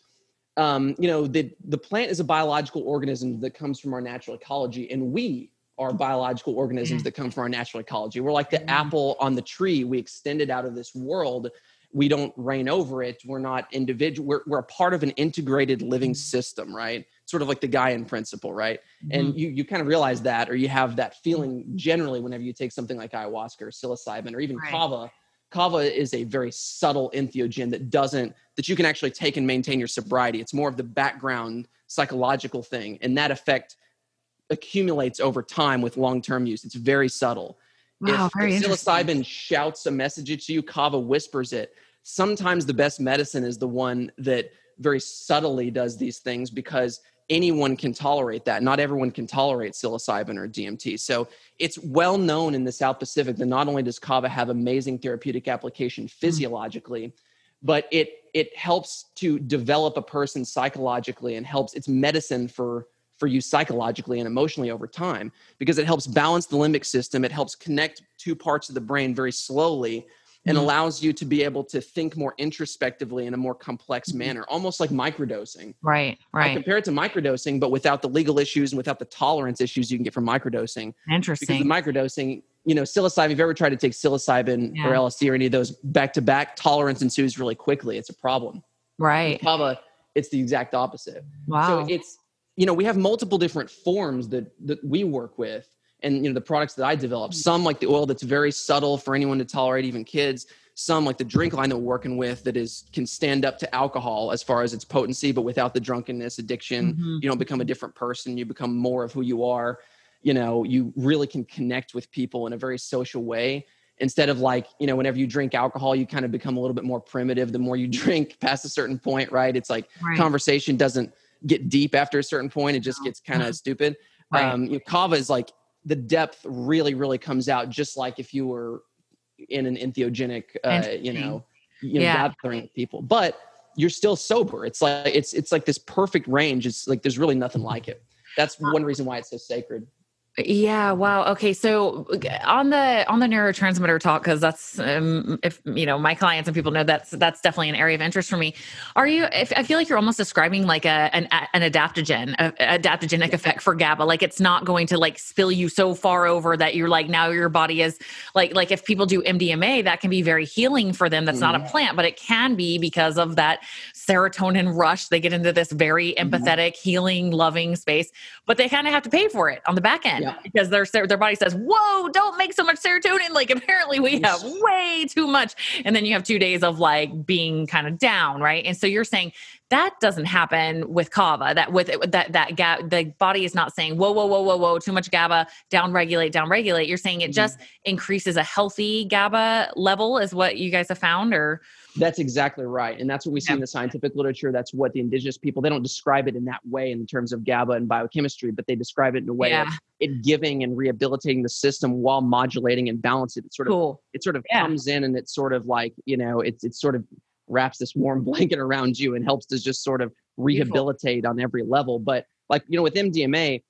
[SPEAKER 2] um, you know, the, the plant is a biological organism that comes from our natural ecology, and we are biological organisms that come from our natural ecology. We're like the mm-hmm. apple on the tree. We extended out of this world. We don't reign over it. We're not individual. We're, we're a part of an integrated living mm-hmm. system, right? Sort of like the Gaian principle, right? Mm-hmm. And you, you kind of realize that, or you have that feeling generally whenever you take something like ayahuasca or psilocybin or even right. kava kava is a very subtle entheogen that doesn't that you can actually take and maintain your sobriety. It's more of the background psychological thing and that effect accumulates over time with long-term use. It's very subtle.
[SPEAKER 1] Wow,
[SPEAKER 2] if,
[SPEAKER 1] very
[SPEAKER 2] if psilocybin shouts a message to you kava whispers it. Sometimes the best medicine is the one that very subtly does these things because anyone can tolerate that. Not everyone can tolerate psilocybin or DMT. So it's well known in the South Pacific that not only does kava have amazing therapeutic application hmm. physiologically, but it it helps to develop a person psychologically and helps it's medicine for for you psychologically and emotionally over time because it helps balance the limbic system it helps connect two parts of the brain very slowly and mm-hmm. allows you to be able to think more introspectively in a more complex mm-hmm. manner, almost like microdosing.
[SPEAKER 1] Right, right.
[SPEAKER 2] I compare it to microdosing, but without the legal issues and without the tolerance issues you can get from microdosing.
[SPEAKER 1] Interesting.
[SPEAKER 2] Because the microdosing, you know, psilocybin, if you've ever tried to take psilocybin yeah. or LSD or any of those back to back, tolerance ensues really quickly. It's a problem.
[SPEAKER 1] Right.
[SPEAKER 2] Kava, it's the exact opposite.
[SPEAKER 1] Wow.
[SPEAKER 2] So it's, you know, we have multiple different forms that that we work with and you know the products that I develop. Some like the oil that's very subtle for anyone to tolerate, even kids. Some like the drink line that we're working with that is can stand up to alcohol as far as its potency, but without the drunkenness, addiction. Mm-hmm. You don't become a different person. You become more of who you are. You know, you really can connect with people in a very social way instead of like you know whenever you drink alcohol you kind of become a little bit more primitive the more you drink past a certain point right it's like right. conversation doesn't get deep after a certain point it just gets kind of stupid right. um, you know, kava is like the depth really really comes out just like if you were in an entheogenic uh, you know you know yeah. gathering people but you're still sober. It's like it's it's like this perfect range. It's like there's really nothing like it. That's one reason why it's so sacred
[SPEAKER 1] yeah. Wow. Okay. So on the on the neurotransmitter talk, because that's um, if you know my clients and people know that's that's definitely an area of interest for me. Are you? If, I feel like you're almost describing like a an, an adaptogen, a, adaptogenic effect for GABA. Like it's not going to like spill you so far over that you're like now your body is like like if people do MDMA, that can be very healing for them. That's mm-hmm. not a mm-hmm. plant, but it can be because of that serotonin rush. They get into this very mm-hmm. empathetic, mm-hmm. healing, loving space, but they kind of have to pay for it on the back end yeah. because their their body says, "Whoa, don't make so much serotonin." Like apparently we have way too much, and then you have two days of like being kind of down, right? And so you're saying that doesn't happen with kava that with that that gap the body is not saying whoa whoa whoa whoa whoa too much gaba down regulate down regulate you're saying it mm-hmm. just increases a healthy gaba level is what you guys have found or
[SPEAKER 2] that's exactly right. And that's what we see in the scientific literature. That's what the indigenous people, they don't describe it in that way in terms of GABA and biochemistry, but they describe it in a way yeah. of it giving and rehabilitating the system while modulating and balancing it. It sort of cool. it sort of yeah. comes in and it's sort of like, you know, it's it's sort of wraps this warm blanket around you and helps to just sort of rehabilitate Beautiful. on every level. But like, you know, with MDMA,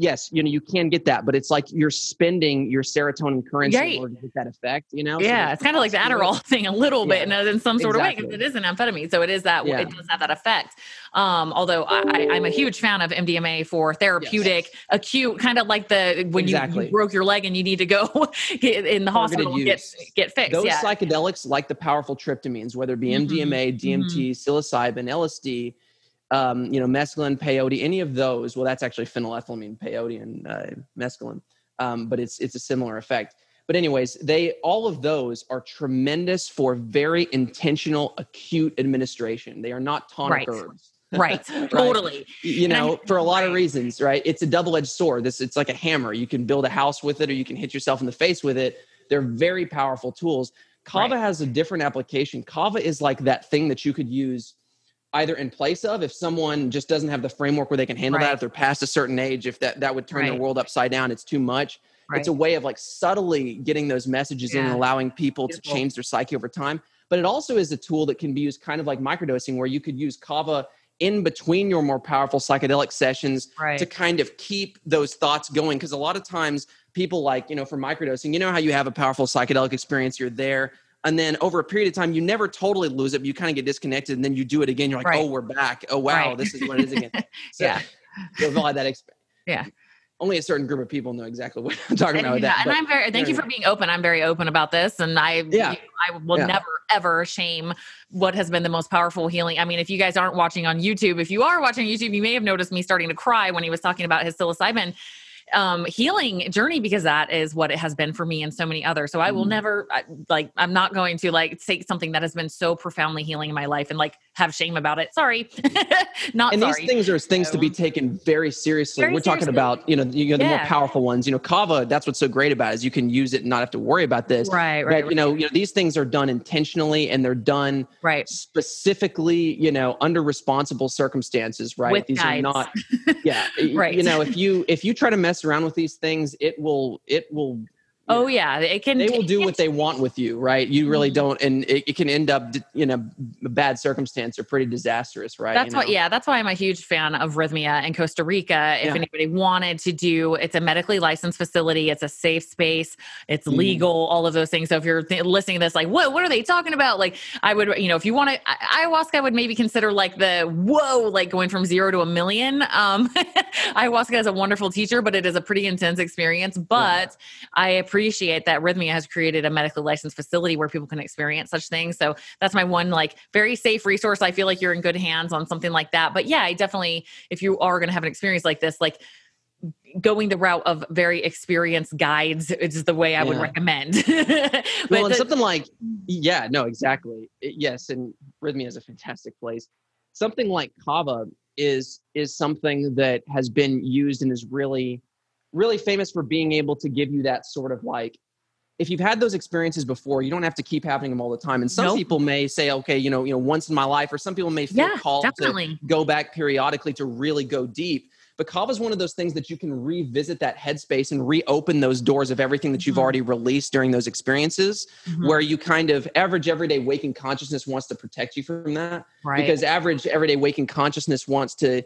[SPEAKER 2] yes, you know, you can get that, but it's like you're spending your serotonin currency right. in order to get that effect, you know?
[SPEAKER 1] Yeah, so it's kind of like the Adderall thing a little yeah. bit in, in some sort exactly. of way because it is an amphetamine. So it is that, yeah. it does have that effect. Um, although I, am a huge fan of MDMA for therapeutic, yes. acute, kind of like the when exactly. you, you, broke your leg and you need to go in the Targeted hospital get get fixed.
[SPEAKER 2] Those
[SPEAKER 1] yeah.
[SPEAKER 2] psychedelics, like the powerful tryptamines, whether it be MDMA, mm-hmm. DMT, mm-hmm. psilocybin, LSD, um, you know, mescaline, peyote, any of those. Well, that's actually phenylethylamine, peyote, and uh, mescaline, um, but it's it's a similar effect. But anyways, they all of those are tremendous for very intentional acute administration. They are not tonic
[SPEAKER 1] right.
[SPEAKER 2] herbs.
[SPEAKER 1] right totally
[SPEAKER 2] you know I, for a lot right. of reasons right it's a double-edged sword this it's like a hammer you can build a house with it or you can hit yourself in the face with it they're very powerful tools kava right. has a different application kava is like that thing that you could use either in place of if someone just doesn't have the framework where they can handle right. that if they're past a certain age if that that would turn right. their world upside down it's too much right. it's a way of like subtly getting those messages yeah. in and allowing people Beautiful. to change their psyche over time but it also is a tool that can be used kind of like microdosing where you could use kava in between your more powerful psychedelic sessions to kind of keep those thoughts going because a lot of times people like you know for microdosing you know how you have a powerful psychedelic experience you're there and then over a period of time you never totally lose it but you kind of get disconnected and then you do it again you're like right. oh we're back oh wow right. this is what it is again
[SPEAKER 1] so yeah
[SPEAKER 2] you'll have that experience
[SPEAKER 1] yeah
[SPEAKER 2] only a certain group of people know exactly what I'm talking about.
[SPEAKER 1] Yeah,
[SPEAKER 2] that,
[SPEAKER 1] and I'm very thank you for being open. I'm very open about this, and I yeah. I will yeah. never ever shame what has been the most powerful healing. I mean, if you guys aren't watching on YouTube, if you are watching YouTube, you may have noticed me starting to cry when he was talking about his psilocybin um, healing journey because that is what it has been for me and so many others. So I will mm. never like I'm not going to like take something that has been so profoundly healing in my life and like have shame about it. Sorry, not
[SPEAKER 2] and
[SPEAKER 1] sorry.
[SPEAKER 2] these things are things so, to be taken very seriously. Very We're seriously. talking about you know you know the yeah. more powerful ones. You know Kava. That's what's so great about it, is you can use it and not have to worry about this.
[SPEAKER 1] Right, right.
[SPEAKER 2] But, you know you know these things are done intentionally and they're done
[SPEAKER 1] right
[SPEAKER 2] specifically you know under responsible circumstances. Right.
[SPEAKER 1] With
[SPEAKER 2] these
[SPEAKER 1] guides.
[SPEAKER 2] are not. Yeah. right. You know if you if you try to mess around with these things, it will it will
[SPEAKER 1] oh yeah it can
[SPEAKER 2] they will do what they want with you right you really mm-hmm. don't and it, it, can end up in a bad circumstance or pretty disastrous right
[SPEAKER 1] that's
[SPEAKER 2] you know?
[SPEAKER 1] what yeah that's why i'm a huge fan of Rythmia in costa rica if yeah. anybody wanted to do it's a medically licensed facility it's a safe space it's mm. legal all of those things so if you're th- listening to this like what what are they talking about like i would you know if you want to ayahuasca i would maybe consider like the whoa like going from zero to a million um ayahuasca is a wonderful teacher but it is a pretty intense experience but yeah. i appreciate appreciate that Rythmia has created a medically licensed facility where people can experience such things. So that's my one like very safe resource. I feel like you're in good hands on something like that. But yeah, I definitely, if you are going to have an experience like this, like going the route of very experienced guides is the way I yeah. would recommend.
[SPEAKER 2] well, and something like, yeah, no, exactly. Yes. And Rythmia is a fantastic place. Something like Kava is is something that has been used and is really really famous for being able to give you that sort of like if you've had those experiences before, you don't have to keep having them all the time. And some nope. people may say, okay, you know, you know, once in my life, or some people may feel yeah, called definitely. to go back periodically to really go deep. But Kava is one of those things that you can revisit that headspace and reopen those doors of everything that you've mm-hmm. already released during those experiences, mm-hmm. where you kind of average everyday waking consciousness wants to protect you from that.
[SPEAKER 1] Right.
[SPEAKER 2] Because average everyday waking consciousness wants to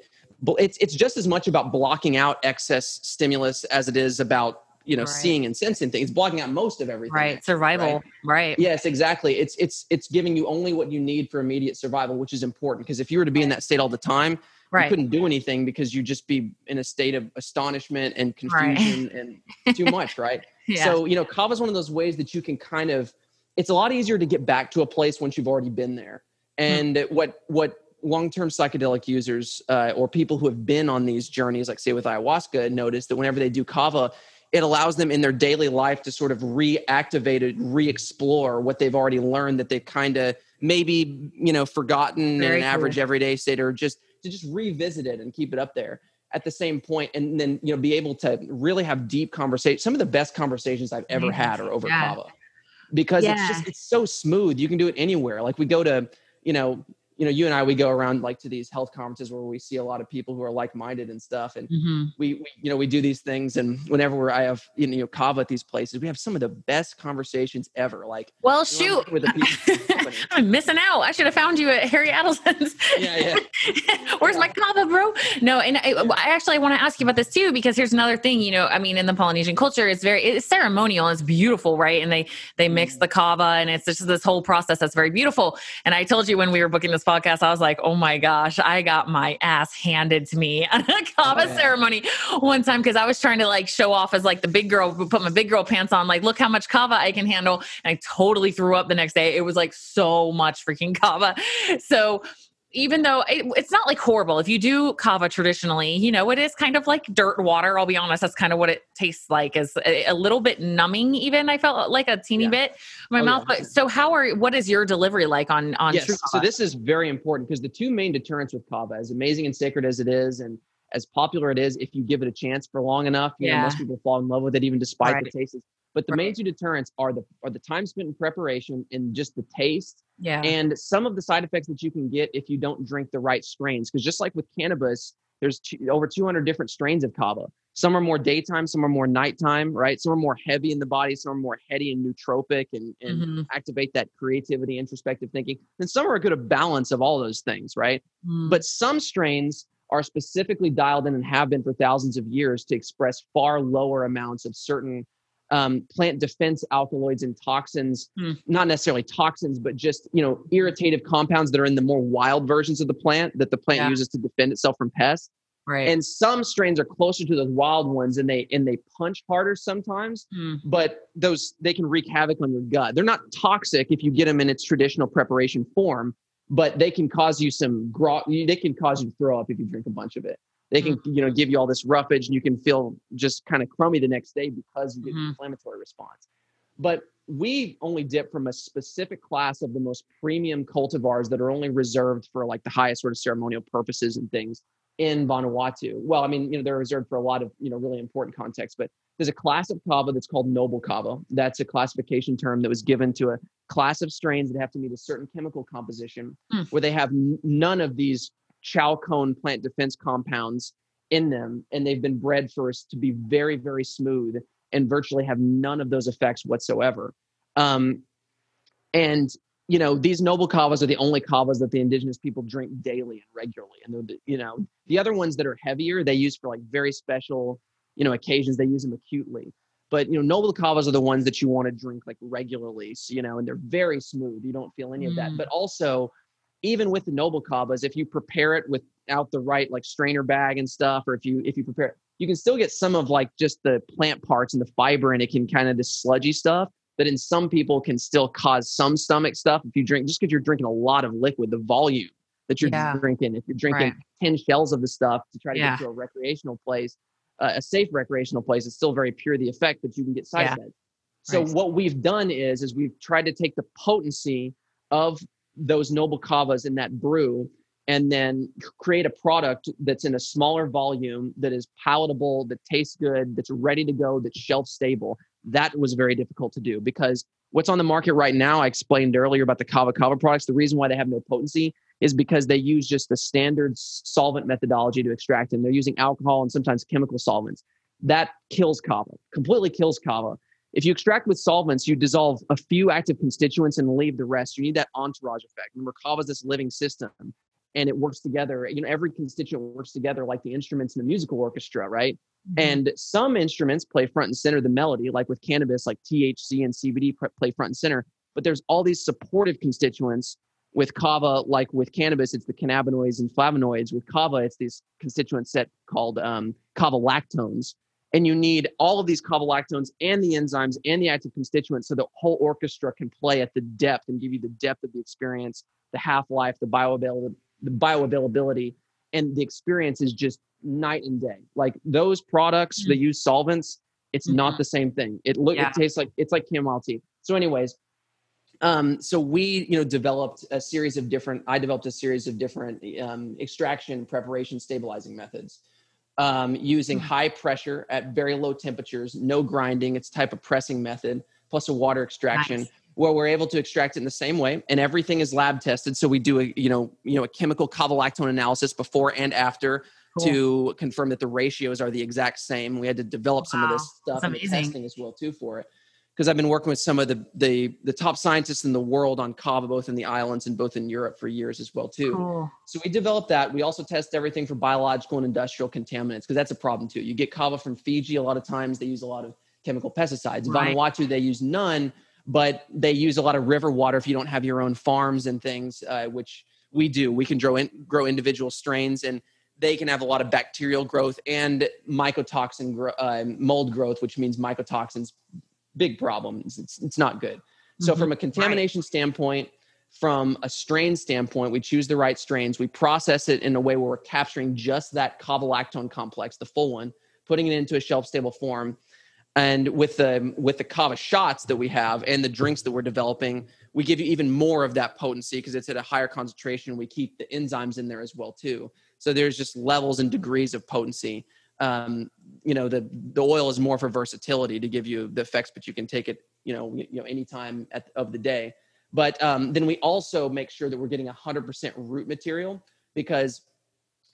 [SPEAKER 2] it's it's just as much about blocking out excess stimulus as it is about you know right. seeing and sensing things blocking out most of everything
[SPEAKER 1] right survival right? right?
[SPEAKER 2] yes exactly it's it's it's giving you only what you need for immediate survival which is important because if you were to be in that state all the time right. you couldn't do anything because you'd just be in a state of astonishment and confusion and too much right yeah. so you know kava is one of those ways that you can kind of it's a lot easier to get back to a place once you've already been there hmm. and hmm. what what long-term psychedelic users uh, or people who have been on these journeys like say with ayahuasca notice that whenever they do kava it allows them in their daily life to sort of reactivate it re-explore what they've already learned that they've kind of maybe you know forgotten Very in an cool. average everyday state or just to just revisit it and keep it up there at the same point and then you know be able to really have deep conversations some of the best conversations i've ever had are over yeah. kava because yeah. it's just it's so smooth you can do it anywhere like we go to you know you know, you and I, we go around like to these health conferences where we see a lot of people who are like-minded and stuff. And mm-hmm. we, we, you know, we do these things. And whenever we're, I have, you know, kava at these places, we have some of the best conversations ever. Like,
[SPEAKER 1] well, shoot, with the I'm missing out. I should have found you at Harry Adelson's. Yeah. Yeah. Where's yeah. my kava, bro? No. And I, I actually want to ask you about this too, because here's another thing, you know, I mean, in the Polynesian culture, it's very, it's ceremonial. It's beautiful. Right. And they, they mix mm. the kava and it's just this whole process that's very beautiful. And I told you when we were booking this podcast, I was like, oh my gosh, I got my ass handed to me at a kava oh, yeah. ceremony one time because I was trying to like show off as like the big girl, put my big girl pants on, like, look how much kava I can handle. And I totally threw up the next day. It was like so much freaking kava. So, even though it, it's not like horrible if you do kava traditionally you know it is kind of like dirt water i'll be honest that's kind of what it tastes like is a, a little bit numbing even i felt like a teeny yeah. bit my oh, mouth yeah. but so how are what is your delivery like on on
[SPEAKER 2] yes so this is very important because the two main deterrents with kava as amazing and sacred as it is and as popular it is if you give it a chance for long enough you yeah. know most people fall in love with it even despite right. the taste but the right. main two deterrents are the are the time spent in preparation and just the taste.
[SPEAKER 1] Yeah.
[SPEAKER 2] And some of the side effects that you can get if you don't drink the right strains. Because just like with cannabis, there's two, over 200 different strains of kava. Some are more daytime, some are more nighttime, right? Some are more heavy in the body, some are more heady and nootropic and, and mm-hmm. activate that creativity, introspective thinking. And some are a good balance of all those things, right? Mm. But some strains are specifically dialed in and have been for thousands of years to express far lower amounts of certain um, plant defense alkaloids and toxins, mm. not necessarily toxins, but just you know irritative compounds that are in the more wild versions of the plant that the plant yeah. uses to defend itself from pests.
[SPEAKER 1] Right.
[SPEAKER 2] And some strains are closer to those wild ones, and they and they punch harder sometimes. Mm. But those they can wreak havoc on your gut. They're not toxic if you get them in its traditional preparation form, but they can cause you some grog. They can cause you to throw up if you drink a bunch of it they can mm-hmm. you know give you all this roughage and you can feel just kind of crummy the next day because you get mm-hmm. an inflammatory response but we only dip from a specific class of the most premium cultivars that are only reserved for like the highest sort of ceremonial purposes and things in Vanuatu. Well, I mean, you know, they're reserved for a lot of, you know, really important contexts, but there's a class of kava that's called noble kava. That's a classification term that was given to a class of strains that have to meet a certain chemical composition mm. where they have n- none of these chalcone plant defense compounds in them, and they've been bred for us to be very, very smooth and virtually have none of those effects whatsoever. Um, and you know these noble kavas are the only kavas that the indigenous people drink daily and regularly and the, you know the other ones that are heavier they use for like very special you know occasions they use them acutely but you know noble kavas are the ones that you want to drink like regularly so, you know and they're very smooth you don't feel any mm. of that mm. but also even with the noble kavas, if you prepare it without the right like strainer bag and stuff, or if you if you prepare it, you can still get some of like just the plant parts and the fiber, and it can kind of this sludgy stuff that in some people can still cause some stomach stuff if you drink just because you're drinking a lot of liquid, the volume that you're yeah. drinking. If you're drinking right. 10 shells of the stuff to try to yeah. get to a recreational place, uh, a safe recreational place, it's still very pure the effect, but you can get side yeah. effects. So right. what we've done is is we've tried to take the potency of those noble kavas in that brew and then create a product that's in a smaller volume that is palatable that tastes good that's ready to go that's shelf stable. That was very difficult to do because what's on the market right now i explained earlier about the kava kava products the reason why they have no potency is because they use just the standard solvent methodology to extract them. They're using alcohol and sometimes chemical solvents. That kills kava completely kills kava if you extract with solvents, you dissolve a few active constituents and leave the rest. You need that entourage effect. Remember, kava is this living system and it works together. You know, every constituent works together like the instruments in a musical orchestra, right? Mm-hmm. And some instruments play front and center the melody, like with cannabis, like THC and CBD play front and center. But there's all these supportive constituents with kava, like with cannabis, it's the cannabinoids and flavonoids. With kava, it's these constituent set called um, kava lactones and you need all of these kavalactones and the enzymes and the active constituents so the whole orchestra can play at the depth and give you the depth of the experience the half-life the bioavailability the bioavailability and the experience is just night and day like those products mm-hmm. that use solvents it's mm-hmm. not the same thing it look yeah. it tastes like it's like chamomile tea so anyways um, so we you know developed a series of different i developed a series of different um, extraction preparation stabilizing methods um, using hmm. high pressure at very low temperatures, no grinding. It's type of pressing method plus a water extraction. Nice. where we're able to extract it in the same way and everything is lab tested so we do a you know you know a chemical kavalactone analysis before and after cool. to confirm that the ratios are the exact same we had to develop some wow. of this stuff and testing as well too for it because I've been working with some of the, the the top scientists in the world on kava, both in the islands and both in Europe for years as well too. Cool. So we developed that. We also test everything for biological and industrial contaminants because that's a problem too. You get kava from Fiji. A lot of times they use a lot of chemical pesticides. Right. Vanuatu they use none, but they use a lot of river water if you don't have your own farms and things, uh, which we do. We can grow in, grow individual strains and they can have a lot of bacterial growth and mycotoxin gro- uh, mold growth, which means mycotoxins big problem. It's, it's not good. So, mm-hmm. from a contamination right. standpoint, from a strain standpoint, we choose the right strains. We process it in a way where we're capturing just that kavalactone complex, the full one, putting it into a shelf stable form. And with the with the kava shots that we have and the drinks that we're developing, we give you even more of that potency because it's at a higher concentration. We keep the enzymes in there as well too. So there's just levels and degrees of potency um, you know the the oil is more for versatility to give you the effects but you can take it you know you know any time of the day. But um, then we also make sure that we're getting 100% root material because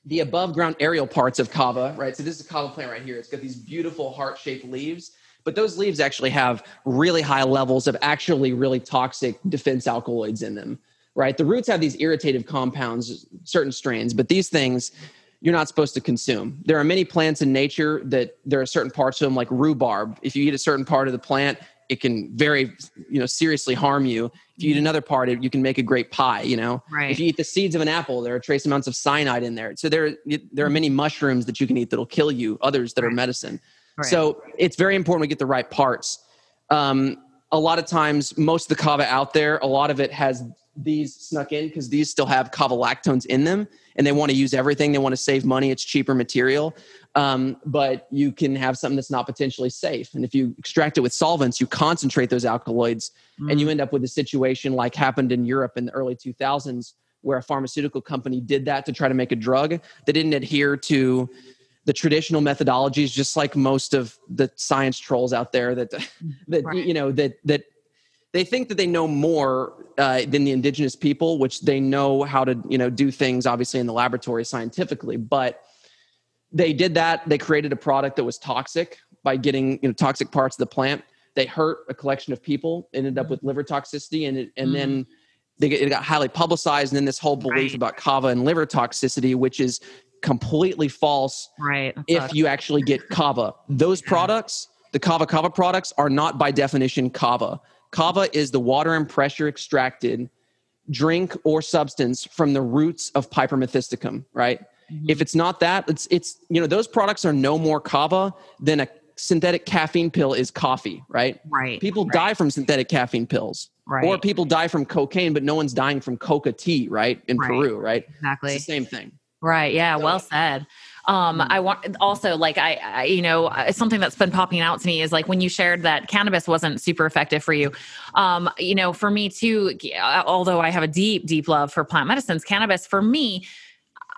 [SPEAKER 2] the above ground aerial parts of kava right? So this is a kava plant right here. It's got these beautiful heart shaped leaves but those leaves actually have really high levels of actually really toxic defense alkaloids in them right? The roots have these irritative compounds certain strains but these things you're not supposed to consume. There are many plants in nature that there are certain parts of them, like rhubarb. If you eat a certain part of the plant, it can very, you know, seriously harm you. If you eat another part, you can make a great pie. You know,
[SPEAKER 1] right.
[SPEAKER 2] if you eat the seeds of an apple, there are trace amounts of cyanide in there. So there, there are many mushrooms that you can eat that'll kill you. Others that right. are medicine. Right. So it's very important we get the right parts. Um, a lot of times, most of the kava out there, a lot of it has these snuck in because these still have kavalactones in them and they want to use everything. They want to save money. It's cheaper material. Um, but you can have something that's not potentially safe. And if you extract it with solvents, you concentrate those alkaloids mm. and you mm. end up with a situation like happened in Europe in the early 2000s where a pharmaceutical company did that to try to make a drug that didn't adhere to the traditional methodologies just like most of the science trolls out there that that right. you know that that they think that they know more uh, than the indigenous people, which they know how to you know do things obviously in the laboratory scientifically. But they did that. They created a product that was toxic by getting you know toxic parts of the plant. They hurt a collection of people, ended up with liver toxicity, and it, and mm. then they get, it got highly publicized. And then this whole belief right. about kava and liver toxicity, which is completely false.
[SPEAKER 1] Right.
[SPEAKER 2] if you actually get kava, those yeah. products, the kava kava products, are not by definition kava Kava is the water and pressure extracted drink or substance from the roots of Piper methysticum, right? Mm-hmm. If it's not that, it's it's you know those products are no more kava than a synthetic caffeine pill is coffee, right?
[SPEAKER 1] Right.
[SPEAKER 2] People
[SPEAKER 1] right.
[SPEAKER 2] die from synthetic caffeine pills.
[SPEAKER 1] Right.
[SPEAKER 2] Or people die from cocaine, but no one's dying from coca tea, right? In right. Peru, right?
[SPEAKER 1] Exactly.
[SPEAKER 2] It's the same thing.
[SPEAKER 1] Right. Yeah. So, well said. Um, mm-hmm. I want also like I, I, you know, something that's been popping out to me is like when you shared that cannabis wasn't super effective for you. Um, you know, for me too, although I have a deep, deep love for plant medicines, cannabis for me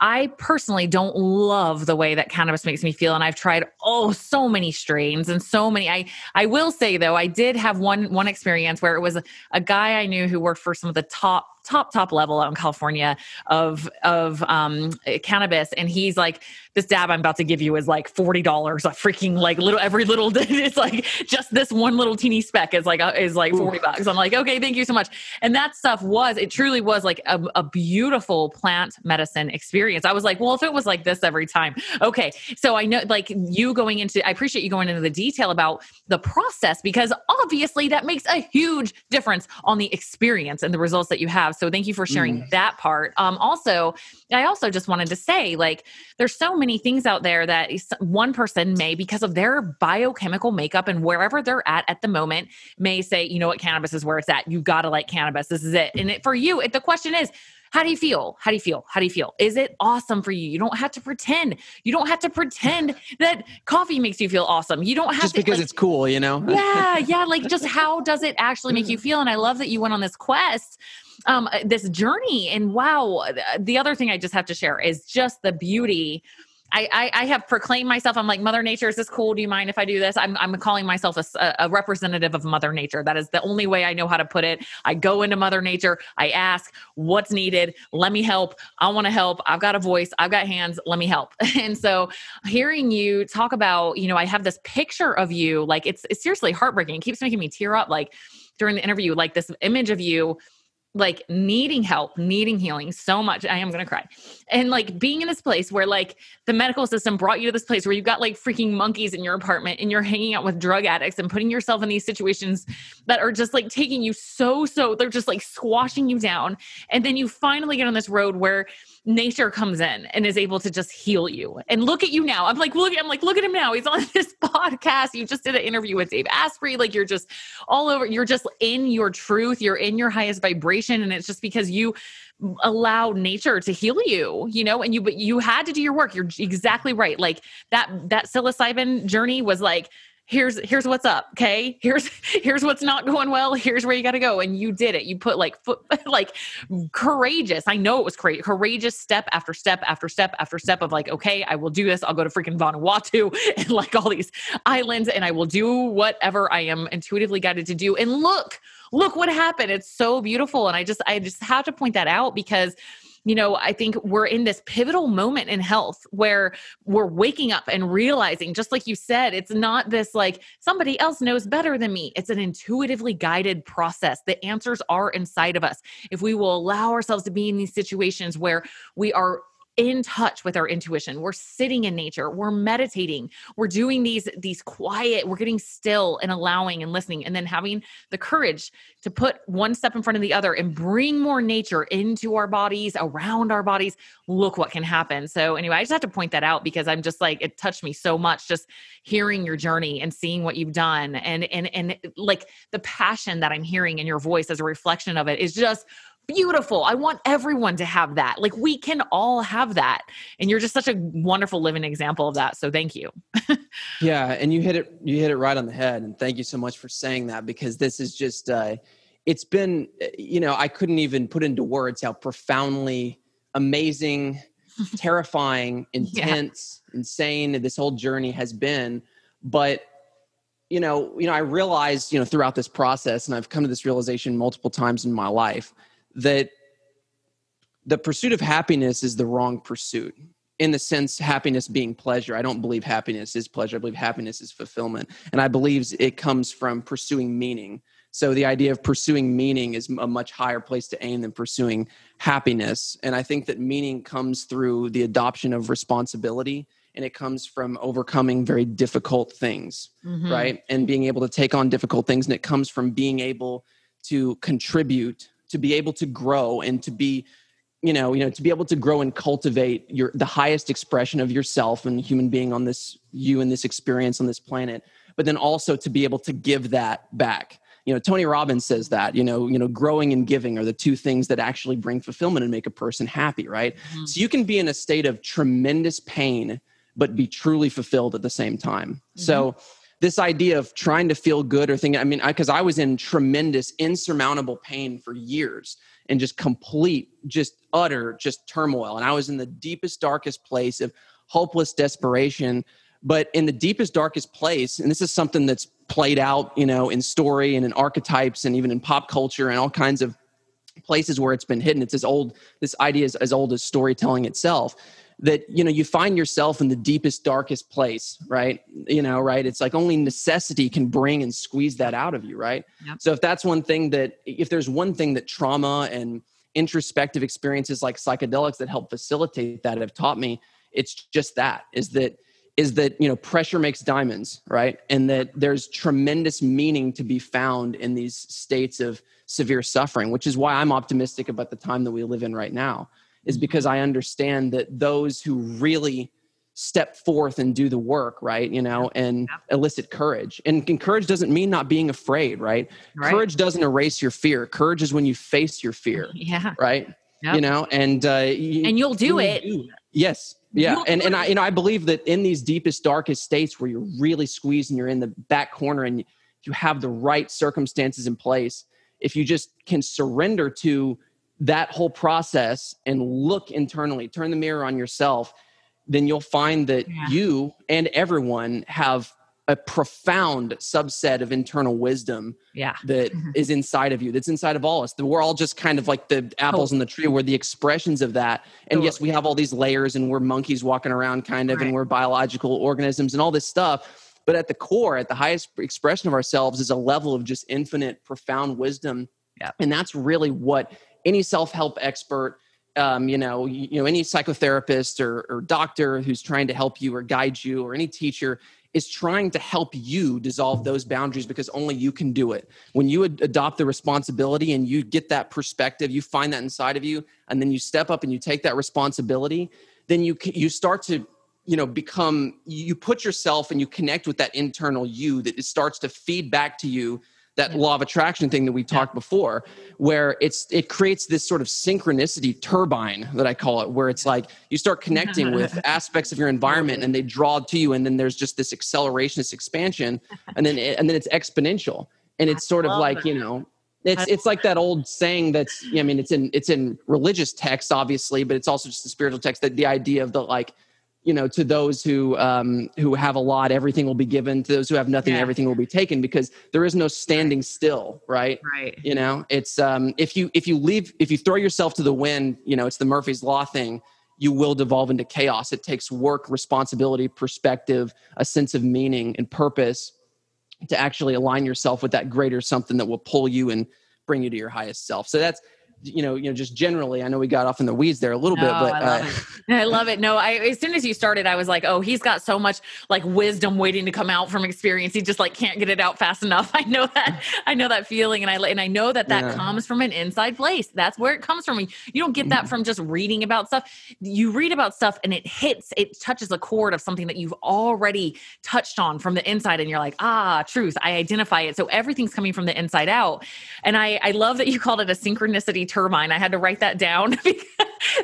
[SPEAKER 1] I personally don't love the way that cannabis makes me feel and I've tried oh so many strains and so many I I will say though I did have one one experience where it was a, a guy I knew who worked for some of the top top top level out in California of of um, cannabis, and he's like, "This dab I'm about to give you is like forty dollars a freaking like little every little it's like just this one little teeny speck is like a, is like forty Ooh. bucks." I'm like, "Okay, thank you so much." And that stuff was it truly was like a, a beautiful plant medicine experience. I was like, "Well, if it was like this every time, okay." So I know like you going into I appreciate you going into the detail about the process because obviously that makes a huge difference on the experience and the results that you have have. So thank you for sharing mm. that part. Um, also, I also just wanted to say, like, there's so many things out there that one person may, because of their biochemical makeup and wherever they're at at the moment, may say, you know what, cannabis is where it's at. You got to like cannabis. This is it. And it, for you, it, the question is, how do you feel? How do you feel? How do you feel? Is it awesome for you? You don't have to pretend. You don't have to pretend that coffee makes you feel awesome. You don't have
[SPEAKER 2] just
[SPEAKER 1] to,
[SPEAKER 2] because like, it's cool, you know?
[SPEAKER 1] yeah, yeah. Like, just how does it actually make you feel? And I love that you went on this quest um, uh, this journey. And wow, the other thing I just have to share is just the beauty I, I, I have proclaimed myself. I'm like, Mother Nature, is this cool? Do you mind if I do this? I'm, I'm calling myself a, a representative of Mother Nature. That is the only way I know how to put it. I go into Mother Nature. I ask what's needed. Let me help. I want to help. I've got a voice. I've got hands. Let me help. And so hearing you talk about, you know, I have this picture of you, like it's, it's seriously heartbreaking. It keeps making me tear up. Like during the interview, like this image of you like needing help, needing healing so much. I am going to cry. And like being in this place where like the medical system brought you to this place where you've got like freaking monkeys in your apartment and you're hanging out with drug addicts and putting yourself in these situations that are just like taking you so, so, they're just like squashing you down. And then you finally get on this road where nature comes in and is able to just heal you. And look at you now. I'm like, look, I'm like, look at him now. He's on this podcast. You just did an interview with Dave Asprey. Like you're just all over, you're just in your truth. You're in your highest vibration. And it's just because you allow nature to heal you, you know, and you, but you had to do your work. You're exactly right. Like that, that psilocybin journey was like, here's here's what's up okay? Here's here's what's not going well. Here's where you got to go. And you did it. You put like foot like courageous. I know it was crazy courageous step after step after step after step of like okay i will do this. I'll go to freaking vanuatu and like all these islands and i will do whatever i am intuitively guided to do. And look look what happened. It's so beautiful. And i just i just have to point that out because you know, I think we're in this pivotal moment in health where we're waking up and realizing, just like you said, it's not this like somebody else knows better than me. It's an intuitively guided process. The answers are inside of us. If we will allow ourselves to be in these situations where we are in touch with our intuition. We're sitting in nature. We're meditating. We're doing these these quiet we're getting still and allowing and listening and then having the courage to put one step in front of the other and bring more nature into our bodies around our bodies. Look what can happen. So anyway i just have to point that out because i'm just like it touched me so much just hearing your journey and seeing what you've done and and and like the passion that i'm hearing in your voice as a reflection of it is just beautiful. I want everyone to have that. Like we can all have that. And you're just such a wonderful living example of that. So thank you.
[SPEAKER 2] yeah, and you hit it you hit it right on the head and thank you so much for saying that because this is just uh it's been you know, I couldn't even put into words how profoundly amazing, terrifying, intense, yeah. insane this whole journey has been, but you know, you know, I realized, you know, throughout this process, and I've come to this realization multiple times in my life, that the pursuit of happiness is the wrong pursuit in the sense happiness being pleasure. I don't believe happiness is pleasure. I believe happiness is fulfillment. And i believe it comes from pursuing meaning. So the idea of pursuing meaning is a much higher place to aim than pursuing happiness. And i think that meaning comes through the adoption of responsibility and it comes from overcoming very difficult things mm-hmm. right? And being able to take on difficult things and it comes from being able to contribute to be able to grow and to be you know you know to be able to grow and cultivate your the highest expression of yourself and human being on this you and this experience on this planet but then also to be able to give that back you know tony robbins says that you know you know growing and giving are the two things that actually bring fulfillment and make a person happy right mm-hmm. so you can be in a state of tremendous pain but be truly fulfilled at the same time mm-hmm. so this idea of trying to feel good or thinking, I mean, because I, I, was in tremendous, insurmountable pain for years and just complete, just utter, just turmoil. And I was in the deepest, darkest place of hopeless desperation. But in the deepest, darkest place, and this is something that's played out, you know, in story and in archetypes and even in pop culture and all kinds of places where it's been hidden. It's as old, this idea is as old as storytelling itself that you know you find yourself in the deepest darkest place right? You know right? It's like only necessity can bring and squeeze that out of you right? Yep. so if that's one thing that if there's one thing that trauma and introspective experiences like psychedelics that help facilitate that have taught me it's just that is that is that you know pressure makes diamonds right? And that there's tremendous meaning to be found in these states of severe suffering which is why i'm optimistic about the time that we live in right now is because I understand that those who really step forth and do the work, right? You know, and elicit courage. And, and, courage doesn't mean not being afraid, right? right? Courage doesn't erase your fear. Courage is when you face your fear.
[SPEAKER 1] Yeah.
[SPEAKER 2] Right. Yep. You know, and uh, you,
[SPEAKER 1] and you'll do it.
[SPEAKER 2] Do yes. Yeah. and and I you know I believe that in these deepest, darkest states where you're really squeezed and you're in the back corner and you have the right circumstances in place, if you just can surrender to that whole process and look internally, turn the mirror on yourself, then you'll find that yeah. you and everyone have a profound subset of internal wisdom
[SPEAKER 1] yeah.
[SPEAKER 2] that mm-hmm. is inside of you that's inside of all us we're all just kind of like the apples in the tree we're the expressions of that and yes we have all these layers and we're monkeys walking around kind of right. and we're biological organisms and all this stuff but at the core at the highest expression of ourselves is a level of just infinite profound wisdom
[SPEAKER 1] yeah.
[SPEAKER 2] and that's really what any self-help expert um, you know, you, you know, any psychotherapist or, or doctor who's trying to help you or guide you, or any teacher is trying to help you dissolve those boundaries because only you can do it. When you ad- adopt the responsibility and you get that perspective, you find that inside of you, and then you step up and you take that responsibility, then you you start to you know become you put yourself and you connect with that internal you that it starts to feed back to you that law of attraction thing that we talked before where it's it creates this sort of synchronicity turbine that i call it where it's like you start connecting with aspects of your environment and they draw to you and then there's just this acceleration this expansion and then and then it's exponential. And it's sort of like you know it's it's like that old saying that's i mean it's in it's in religious texts obviously but it's also just a spiritual text that the idea of the like you know to those who um who have a lot everything will be given. To those who have nothing yeah. everything will be taken because there is no standing still right?
[SPEAKER 1] Right.
[SPEAKER 2] You know it's um if you if you leave if you throw yourself to the wind you know it's the murphy's law thing you will devolve into chaos. It takes work responsibility perspective a sense of meaning and purpose to actually align yourself with that greater something that will pull you and bring you to your highest self. So that's you know, you know, just generally, I know we got off in the weeds there a little no, bit, but
[SPEAKER 1] I love, uh, I love, it. No, I as soon as you started, I was like, oh, he's got so much like wisdom waiting to come out from experience. He just like can't get it out fast enough. I know that. I know that feeling, and I and I know that that yeah. comes from an inside place. That's where it comes from. You don't get that mm-hmm. from just reading about stuff. You read about stuff, and it hits, it touches a chord of something that you've already touched on from the inside, and you're like, ah, truth. I identify it. So everything's coming from the inside out, and I I love that you called it a synchronicity turbine. I had to write that down because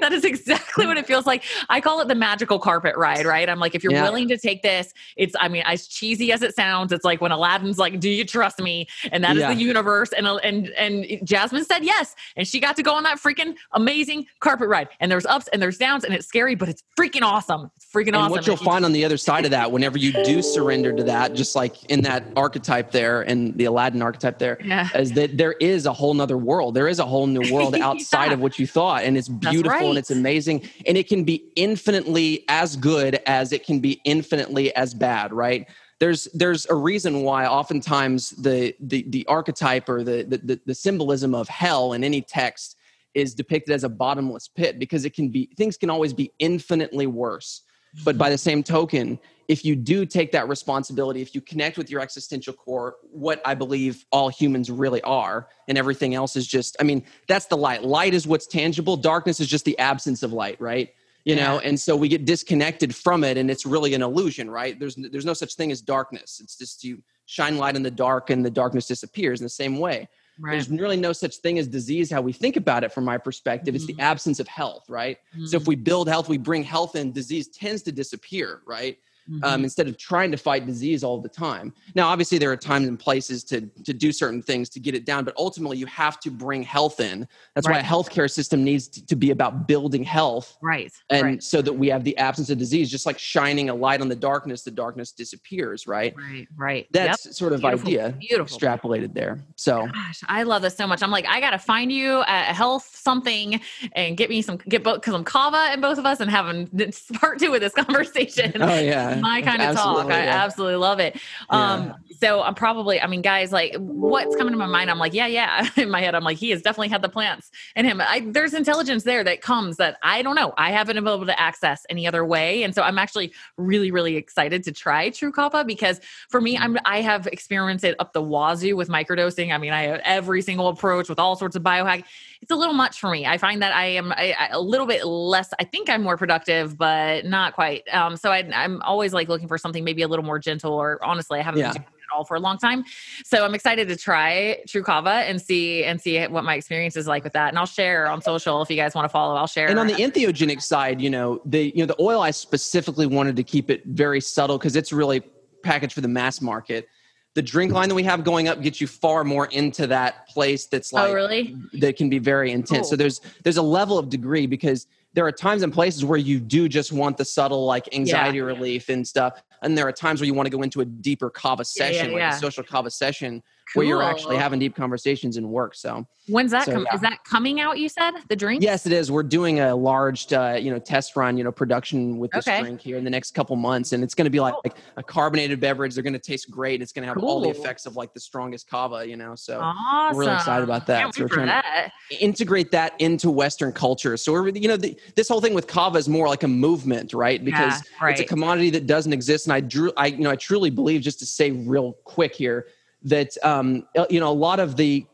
[SPEAKER 1] that is exactly what it feels like. I call it the magical carpet ride, right? I'm like, if you're yeah. willing to take this, it's, I mean, as cheesy as it sounds, it's like when Aladdin's like, do you trust me? And that yeah. is the universe. And, and, and Jasmine said yes. And she got to go on that freaking amazing carpet ride. And there's ups and there's downs and it's scary, but it's freaking awesome. It's freaking
[SPEAKER 2] and
[SPEAKER 1] awesome.
[SPEAKER 2] What you'll find on the other side of that, whenever you do surrender to that, just like in that archetype there and the Aladdin archetype there,
[SPEAKER 1] yeah.
[SPEAKER 2] is that there is a whole nother world. There is a whole new world outside yeah. of what you thought. And it's beautiful right. and it's amazing. And it can be infinitely as good as it can be infinitely as bad, right? There's there's a reason why oftentimes the the, the archetype or the, the the symbolism of hell in any text is depicted as a bottomless pit because it can be things can always be infinitely worse. But by the same token, if you do take that responsibility, if you connect with your existential core, what I believe all humans really are, and everything else is just, I mean, that's the light. Light is what's tangible, darkness is just the absence of light, right? You yeah. know, and so we get disconnected from it, and it's really an illusion, right? There's there's no such thing as darkness. It's just you shine light in the dark, and the darkness disappears in the same way. Right. There's really no such thing as disease, how we think about it from my perspective. Mm-hmm. It's the mm-hmm. absence of health, right? Mm-hmm. So if mm-hmm. we build health, we bring health in, disease tends to disappear, right? Um, mm-hmm. um, instead of trying to fight disease all the time. Now, obviously, there are times and places to to do certain things to get it down, but ultimately, you have to bring health in. That's right. why a healthcare system needs to, to, be about building health,
[SPEAKER 1] right?
[SPEAKER 2] And
[SPEAKER 1] right.
[SPEAKER 2] so that we have the absence of disease, just like shining a light on the darkness, the darkness disappears, right?
[SPEAKER 1] Right, right.
[SPEAKER 2] That's
[SPEAKER 1] yep.
[SPEAKER 2] sort of
[SPEAKER 1] beautiful,
[SPEAKER 2] idea
[SPEAKER 1] beautiful.
[SPEAKER 2] extrapolated there. So,
[SPEAKER 1] Gosh, I love this so much. I'm like, I got to find you a health something and get me some get both because I'm kava and both of us and having part two of this conversation.
[SPEAKER 2] Oh yeah,
[SPEAKER 1] my kind of talk. I yeah. absolutely love it. Um, yeah. so I'm probably, I mean, guys, like what's coming to my mind? I'm like, yeah, yeah. In my head, I'm like, he has definitely had the plants in him. I, there's intelligence there that comes that I don't know. I haven't been able to access any other way. And so I'm actually really, really excited to try TRU Kava because for me, I'm, I have experienced it up the wazoo with microdosing. I mean, I have every single approach with all sorts of biohack. It's a little much for me. I find that I am I, I, a little bit less, I think I'm more productive, but not quite. Um, so I, I'm always like looking for something maybe a little more gentle or honestly, I haven't yeah. been doing it all for a long time. So I'm excited to try TRU Kava and see and see what my experience is like with that. And I'll share on social if you guys want to follow. I'll share.
[SPEAKER 2] And on the entheogenic side, you know, the you know the oil I specifically wanted to keep it very subtle because it's really packaged for the mass market. The drink line that we have going up gets you far more into that place that's oh, like
[SPEAKER 1] oh, really?
[SPEAKER 2] that can be very intense. Cool. So there's there's a level of degree because there are times and places where you do just want the subtle like anxiety yeah. relief and stuff and there are times where you want to go into a deeper kava session yeah, yeah, like a social kava session cool. where you're actually having deep conversations in work. So
[SPEAKER 1] when's that? So, com- yeah. Is that coming out? You said the drink?
[SPEAKER 2] Yes, it is. We're doing a large, uh, you know, test run, you know, production with this okay. drink here in the next couple months, and it's going to be like, cool. like, a carbonated beverage. They're going to taste great. It's going to have cool. all the effects of like the strongest kava, you know. So awesome. we're really excited about that.
[SPEAKER 1] So we're trying that.
[SPEAKER 2] to integrate that into Western culture. So we're, you know, the, this whole thing with kava is more like a movement, right? Because yeah, right. it's a commodity that doesn't exist, and I drew, I, you know, I truly believe, just to say real quick here that um, uh, you know a lot of the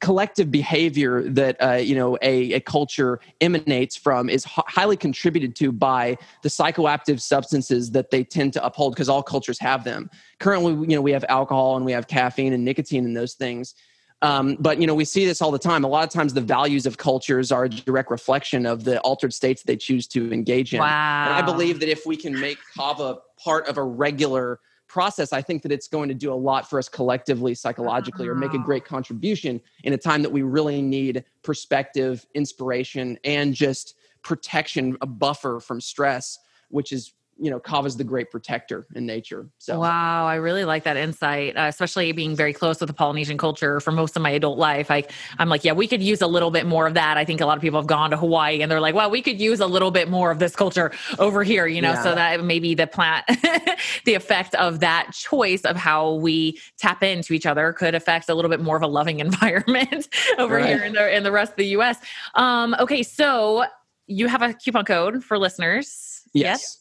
[SPEAKER 2] collective behavior that uh, you know a, a, culture emanates from is h- highly contributed to by the psychoactive substances that they tend to uphold because all cultures have them. Currently you know we have alcohol and we have caffeine and nicotine and those things. Um, but you know we see this all the time. A lot of times the values of cultures are a direct reflection of the altered states they choose to engage in.
[SPEAKER 1] Wow.
[SPEAKER 2] and i believe that if we can make kava part of a regular process, I think that it's going to do a lot for us collectively, psychologically, or make a uh-huh. great contribution in a time that we really need perspective, inspiration, and just protection, a buffer from stress, which is you know kava's the great protector in nature so
[SPEAKER 1] wow i really like that insight uh, especially being very close with the polynesian culture for most of my adult life I, i'm like yeah we could use a little bit more of that i think a lot of people have gone to hawaii and they're like well we could use a little bit more of this culture over here you know yeah. so that maybe the plant the effect of that choice of how we tap into each other could affect a little bit more of a loving environment over right. here in the in the rest of the us um, okay so you have a coupon code for listeners
[SPEAKER 2] yes? yes?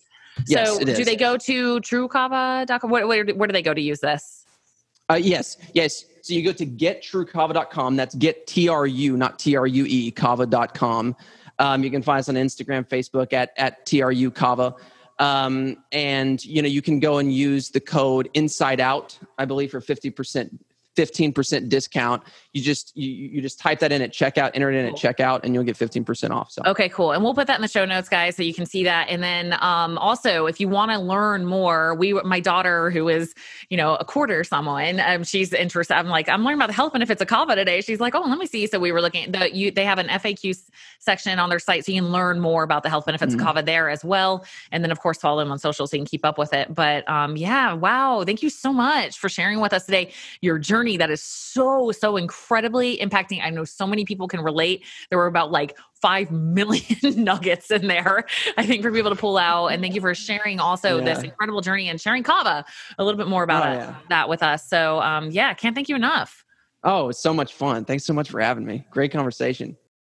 [SPEAKER 2] Yes,
[SPEAKER 1] so do they go to truekava.com? Where, where, where do they go to use this?
[SPEAKER 2] Uh, yes, yes. So you go to gettrukava.com. That's get T-R-U, not T-R-U-E, kava.com. Um, you can find us on Instagram, Facebook at, at TRU Kava. Um, and, you know, you can go and use the code inside out, I believe for 50% 15% discount. You just you, you just type that in at checkout, enter it in cool. at checkout, and you'll get 15% off. So
[SPEAKER 1] okay, cool. And we'll put that in the show notes, guys, so you can see that. And then um, also, if you want to learn more, we my daughter who is you know a quarter Samoan, um, she's interested. I'm like I'm learning about the health benefits of kava today. She's like, oh, let me see. So we were looking at the you they have an FAQ section on their site, so you can learn more about the health benefits mm-hmm. of kava there as well. And then of course follow them on social so you can keep up with it. But um, yeah, wow, thank you so much for sharing with us today your journey that is so so, so incredibly impacting. I know so many people can relate. There were about like 5 million nuggets in there, I think, for people to pull out. And thank you for sharing also yeah. this incredible journey and sharing Kava a little bit more about oh, yeah. that with us. So, um, yeah, can't thank you enough.
[SPEAKER 2] Oh, it's so much fun. Thanks so much for having me. Great conversation.